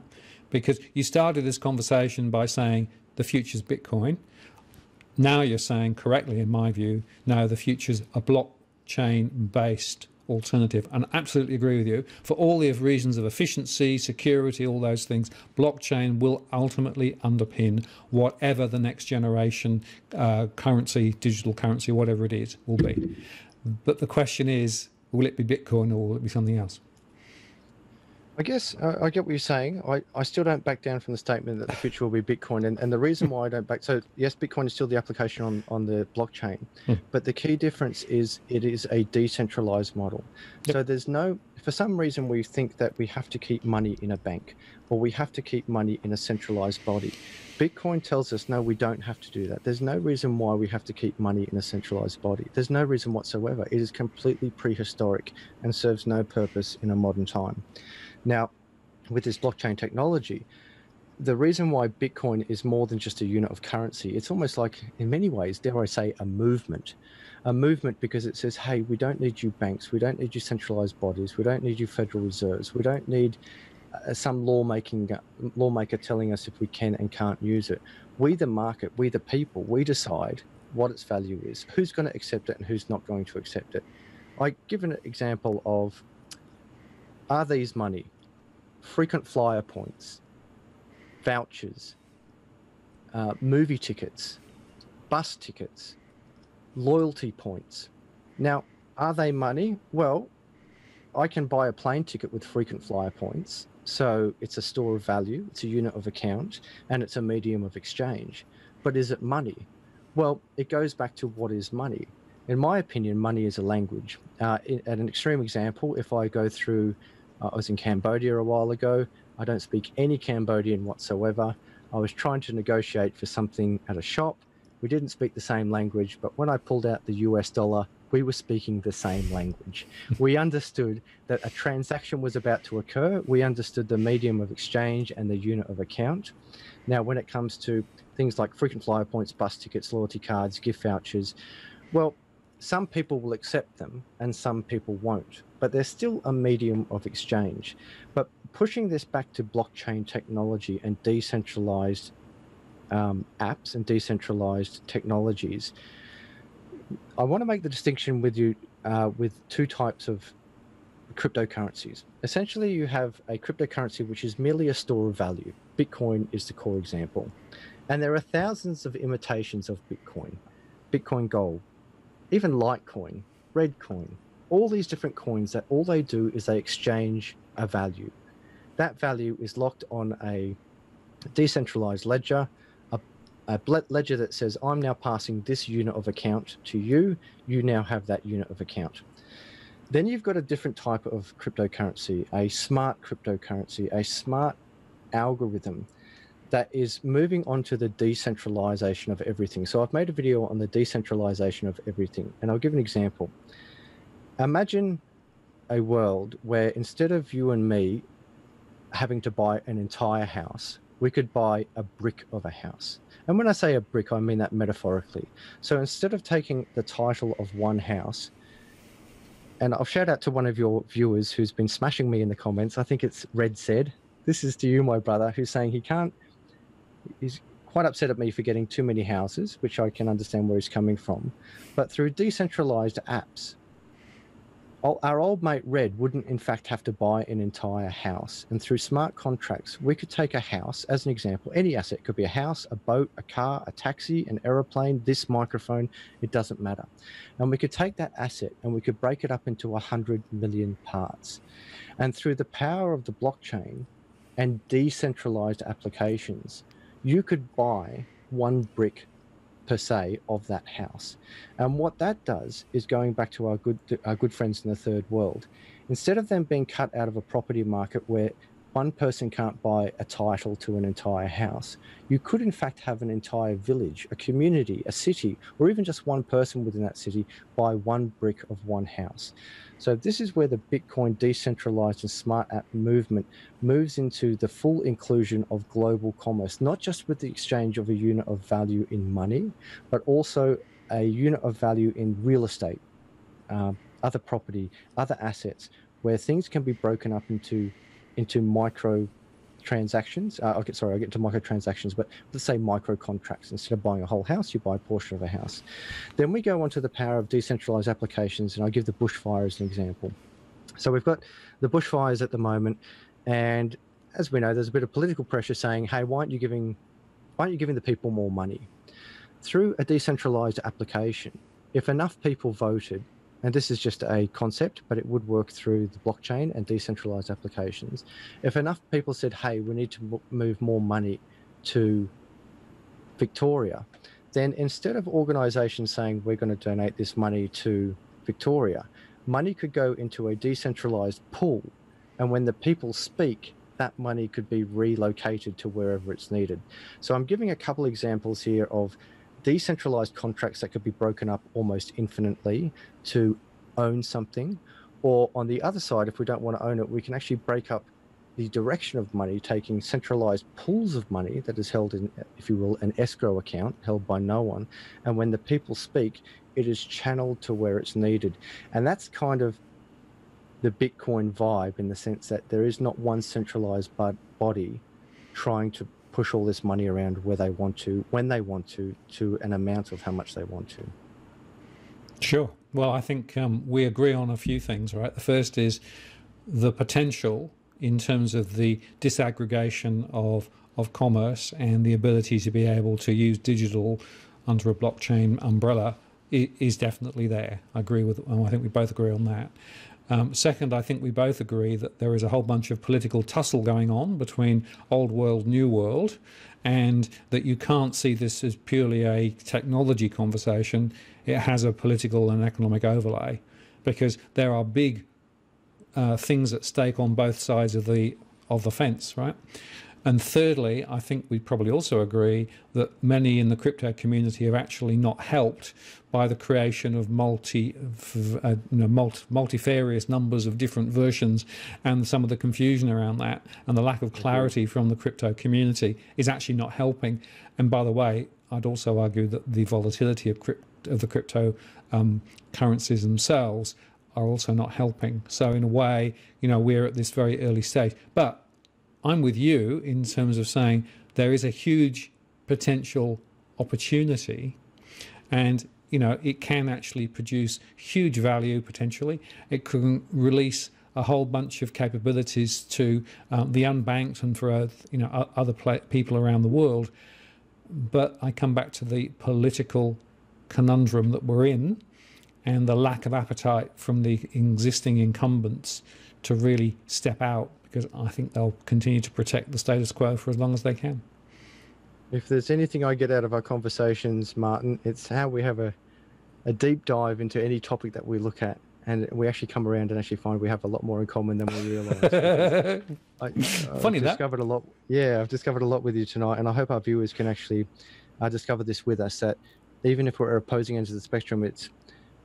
Because you started this conversation by saying the future's Bitcoin. Now you're saying correctly, in my view, no, the future's a blockchain based alternative. And I absolutely agree with you. For all the reasons of efficiency, security, all those things, blockchain will ultimately underpin whatever the next generation uh, currency, digital currency, whatever it is, will be. But the question is, will it be Bitcoin or will it be something else? I guess uh, I get what you're saying. I, I still don't back down from the statement that the future will be Bitcoin. And, and the reason why I don't back, so yes, Bitcoin is still the application on, on the blockchain, hmm. but the key difference is it is a decentralized model. Yep. So there's no, for some reason, we think that we have to keep money in a bank or we have to keep money in a centralized body. Bitcoin tells us, no, we don't have to do that. There's no reason why we have to keep money in a centralized body. There's no reason whatsoever. It is completely prehistoric and serves no purpose in a modern time. Now, with this blockchain technology, the reason why Bitcoin is more than just a unit of currency, it's almost like, in many ways, dare I say, a movement. A movement because it says, hey, we don't need you banks, we don't need you centralized bodies, we don't need you federal reserves, we don't need uh, some lawmaking lawmaker telling us if we can and can't use it. We, the market, we, the people, we decide what its value is, who's going to accept it and who's not going to accept it. I give an example of are these money? Frequent flyer points, vouchers, uh, movie tickets, bus tickets, loyalty points. Now, are they money? Well, I can buy a plane ticket with frequent flyer points. So it's a store of value, it's a unit of account, and it's a medium of exchange. But is it money? Well, it goes back to what is money. In my opinion, money is a language. Uh, at an extreme example, if I go through uh, I was in Cambodia a while ago. I don't speak any Cambodian whatsoever. I was trying to negotiate for something at a shop, We didn't speak the same language, but when I pulled out the US dollar, we were speaking the same language. <laughs> we understood that a transaction was about to occur. We understood the medium of exchange and the unit of account. Now, when it comes to things like frequent flyer points, bus tickets, loyalty cards, gift vouchers, well, some people will accept them and some people won't, but they're still a medium of exchange. But pushing this back to blockchain technology and decentralized um, apps and decentralized technologies, I want to make the distinction with you uh, with two types of cryptocurrencies. Essentially, you have a cryptocurrency which is merely a store of value. Bitcoin is the core example. And there are thousands of imitations of Bitcoin Bitcoin Gold, even Litecoin, Reddcoin, all these different coins that all they do is they exchange a value. That value is locked on a decentralized ledger a ledger that says, I'm now passing this unit of account to you. You now have that unit of account. Then you've got a different type of cryptocurrency, a smart cryptocurrency, a smart algorithm that is moving on to the decentralization of everything. So I've made a video on the decentralization of everything, and I'll give an example. Imagine a world where instead of you and me having to buy an entire house, we could buy a brick of a house. And when I say a brick, I mean that metaphorically. So instead of taking the title of one house, and I'll shout out to one of your viewers who's been smashing me in the comments. I think it's Red said. This is to you, my brother, who's saying he can't. He's quite upset at me for getting too many houses, which I can understand where he's coming from. But through decentralized apps, our old mate Red wouldn't, in fact, have to buy an entire house. And through smart contracts, we could take a house as an example. Any asset could be a house, a boat, a car, a taxi, an aeroplane, this microphone, it doesn't matter. And we could take that asset and we could break it up into 100 million parts. And through the power of the blockchain and decentralized applications, you could buy one brick per se of that house. And what that does is going back to our good our good friends in the third world. Instead of them being cut out of a property market where one person can't buy a title to an entire house. You could, in fact, have an entire village, a community, a city, or even just one person within that city buy one brick of one house. So this is where the Bitcoin decentralized and smart app movement moves into the full inclusion of global commerce, not just with the exchange of a unit of value in money, but also a unit of value in real estate, uh, other property, other assets, where things can be broken up into into micro transactions. Uh, get sorry, I'll get to microtransactions, but let's say micro contracts. Instead of buying a whole house, you buy a portion of a house. Then we go on to the power of decentralized applications, and I'll give the bushfire as an example. So we've got the bushfires at the moment, and as we know, there's a bit of political pressure saying, "Hey, why aren't you giving, why aren't you giving the people more money?" Through a decentralized application, if enough people voted, and this is just a concept, but it would work through the blockchain and decentralized applications. If enough people said, hey, we need to move more money to Victoria, then instead of organizations saying, we're going to donate this money to Victoria, money could go into a decentralized pool. And when the people speak, that money could be relocated to wherever it's needed. So I'm giving a couple examples here of decentralized contracts that could be broken up almost infinitely to own something. Or on the other side, if we don't want to own it, we can actually break up the direction of money, taking centralized pools of money that is held in, if you will, an escrow account held by no one. And when the people speak, it is channeled to where it's needed. And that's kind of the Bitcoin vibe in the sense that there is not one centralized body trying to push all this money around where they want to, when they want to, to an amount of how much they want to. Sure. Well, I think um, we agree on a few things, right? The first is the potential in terms of the disaggregation of of commerce and the ability to be able to use digital under a blockchain umbrella is definitely there. I agree with. I think we both agree on that. Um, second, I think we both agree that there is a whole bunch of political tussle going on between old world, new world, and that you can't see this as purely a technology conversation. It has a political and economic overlay because there are big uh, things at stake on both sides of the of the fence, right? And thirdly, I think we probably also agree that many in the crypto community have actually not helped by the creation of multi, uh, you know, multi, multifarious numbers of different versions and some of the confusion around that and the lack of clarity from the crypto community is actually not helping. And by the way, I'd also argue that the volatility of, crypt, of the crypto um, currencies themselves are also not helping. So in a way, you know, we're at this very early stage. But I'm with you in terms of saying there is a huge potential opportunity and you know it can actually produce huge value potentially. It can release a whole bunch of capabilities to um, the unbanked and for uh, you know other people around the world. But i come back to the political conundrum that we're in and the lack of appetite from the existing incumbents to really step out because I think they'll continue to protect the status quo for as long as they can. If there's anything I get out of our conversations, Martin, it's how we have a, a deep dive into any topic that we look at. And we actually come around and actually find we have a lot more in common than we realize. <laughs> I, Funny I've that. discovered a lot. Yeah, I've discovered a lot with you tonight, and I hope our viewers can actually uh, discover this with us. That even if we're opposing ends of the spectrum, it's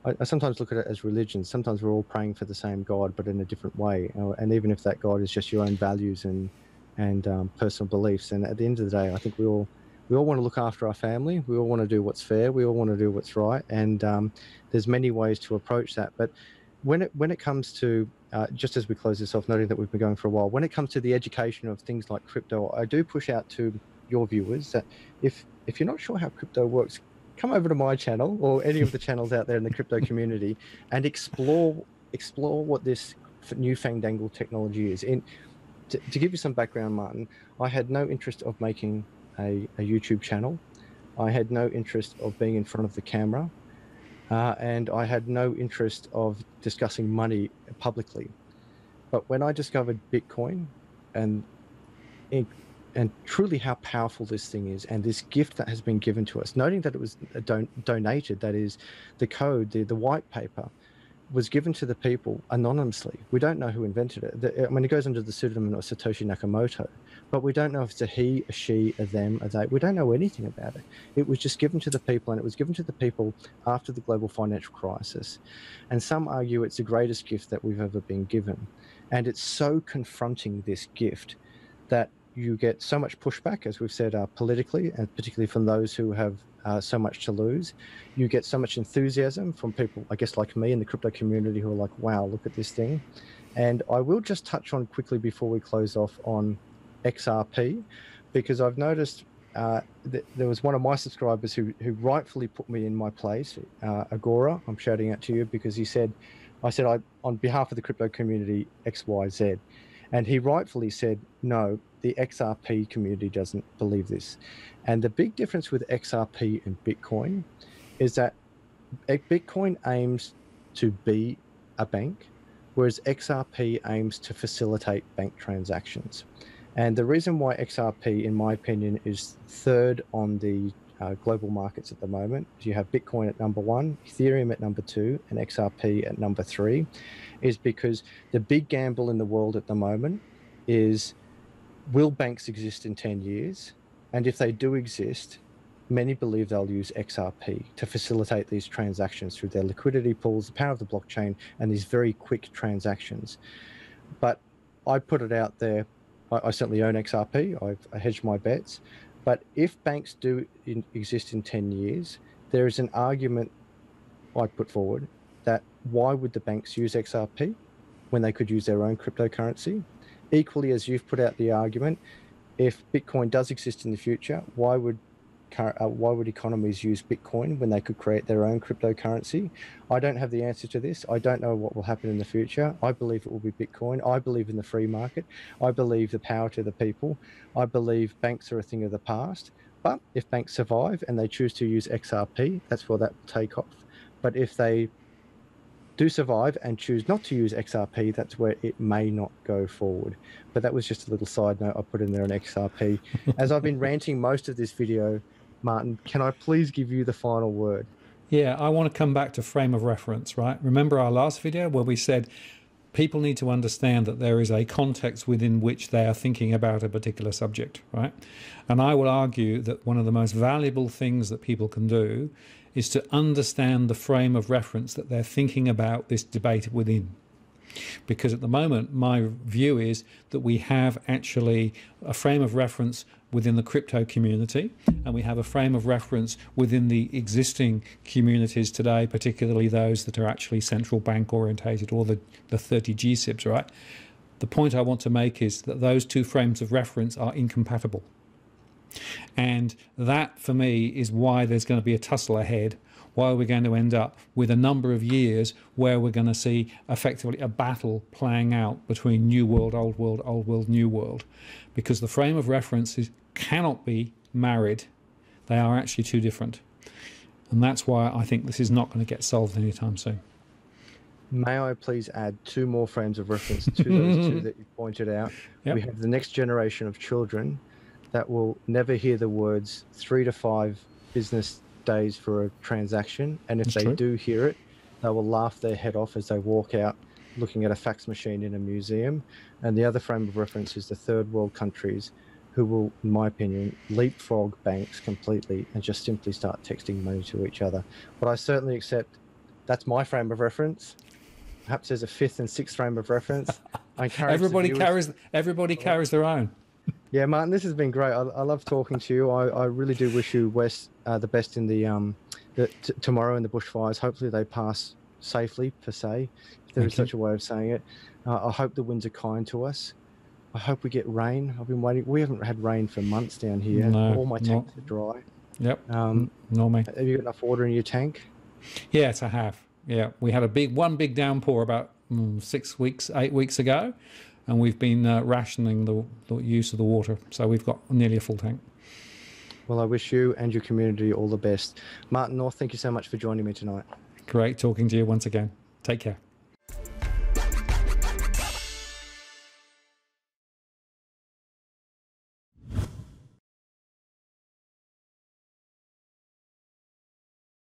I, I, sometimes look at it as religion. Sometimes we're all praying for the same God, but in a different way. And even if that God is just your own values and and um, personal beliefs, and at the end of the day, I think we all we all want to look after our family. We all want to do what's fair. We all want to do what's right. And um, there's many ways to approach that. But when it when it comes to uh, just as we close this off, noting that we've been going for a while, when it comes to the education of things like crypto, I do push out to your viewers that if if you're not sure how crypto works, come over to my channel or any of the <laughs> channels out there in the crypto community and explore explore what this new fandangle technology is. In to, to, give you some background, Martin, I had no interest of making a, a YouTube channel. I had no interest of being in front of the camera, uh, and I had no interest of discussing money publicly. But when I discovered Bitcoin and and truly how powerful this thing is and this gift that has been given to us. Noting that it was uh, don- donated that is the code the, the white paper was given to the people anonymously. We don't know who invented it. The, i mean it goes under the pseudonym of satoshi nakamoto but we don't know if it's a he a she a them a they. We don't know anything about it. It was just given to the people and it was given to the people after the global financial crisis. And some argue it's the greatest gift that we've ever been given. And it's so confronting this gift that you get so much pushback, as we've said, uh, politically, and particularly from those who have uh, so much to lose. You get so much enthusiasm from people, I guess, like me in the crypto community who are like, wow, look at this thing. And I will just touch on quickly before we close off on XRP, because I've noticed uh, th- there was one of my subscribers who, who rightfully put me in my place, uh, Agora. I'm shouting out to you because he said, I said, I, on behalf of the crypto community, XYZ. And he rightfully said, no, the XRP community doesn't believe this. And the big difference with XRP and Bitcoin is that Bitcoin aims to be a bank, whereas XRP aims to facilitate bank transactions. And the reason why XRP, in my opinion, is third on the uh, global markets at the moment you have Bitcoin at number one, Ethereum at number two, and XRP at number three, is because the big gamble in the world at the moment is will banks exist in 10 years? And if they do exist, many believe they'll use XRP to facilitate these transactions through their liquidity pools, the power of the blockchain, and these very quick transactions. But I put it out there. I, I certainly own XRP. I've I my bets. But if banks do in, exist in 10 years, there is an argument I put forward that why would the banks use XRP when they could use their own cryptocurrency? Equally as you've put out the argument, if Bitcoin does exist in the future, why would uh, why would economies use Bitcoin when they could create their own cryptocurrency? I don't have the answer to this. I don't know what will happen in the future. I believe it will be Bitcoin. I believe in the free market. I believe the power to the people. I believe banks are a thing of the past. But if banks survive and they choose to use XRP, that's where that will take off. But if they do survive and choose not to use XRP, that's where it may not go forward. But that was just a little side note I put in there on XRP. <laughs> As I've been ranting most of this video, Martin, can I please give you the final word? Yeah, I want to come back to frame of reference, right? Remember our last video where we said people need to understand that there is a context within which they are thinking about a particular subject, right? And I will argue that one of the most valuable things that people can do is to understand the frame of reference that they're thinking about this debate within. Because at the moment, my view is that we have actually a frame of reference within the crypto community, and we have a frame of reference within the existing communities today, particularly those that are actually central bank orientated or the, the 30 GSIBs, right? The point I want to make is that those two frames of reference are incompatible. And that, for me, is why there's going to be a tussle ahead why are we're going to end up with a number of years where we're going to see effectively a battle playing out between New World, Old World, Old World, New World, because the frame of references cannot be married. They are actually too different. And that's why I think this is not going to get solved anytime soon. May I please add two more frames of reference to those two <laughs> that you pointed out? Yep. We have the next generation of children that will never hear the words three to five business days for a transaction. And if That's they true. do hear it, they will laugh their head off as they walk out looking at a fax machine in a museum. And the other frame of reference is the third world countries who will, in my opinion, leapfrog banks completely and just simply start texting money to each other. But I certainly accept that's my frame of reference. Perhaps there's a fifth and sixth frame of reference. everybody carries everybody carries their own. Yeah, Martin, this has been great. I, I love talking to you. I, I really do wish you Wes uh, the best in the um the, t- tomorrow in the bushfires. Hopefully they pass safely per se, if there Thank is you. such a way of saying it. Uh, I hope the winds are kind to us. I hope we get rain. I've been waiting. We haven't had rain for months down here. No, All my tanks not. are dry. Yep. Um, no, me. Have you got enough water in your tank? Yes, I have. Yeah, we had a big one big downpour about mm, six weeks, eight weeks ago, and we've been uh, rationing the, the use of the water. So we've got nearly a full tank. Well, I wish you and your community all the best. Martin North, thank you so much for joining me tonight. Great talking to you once again. Take care.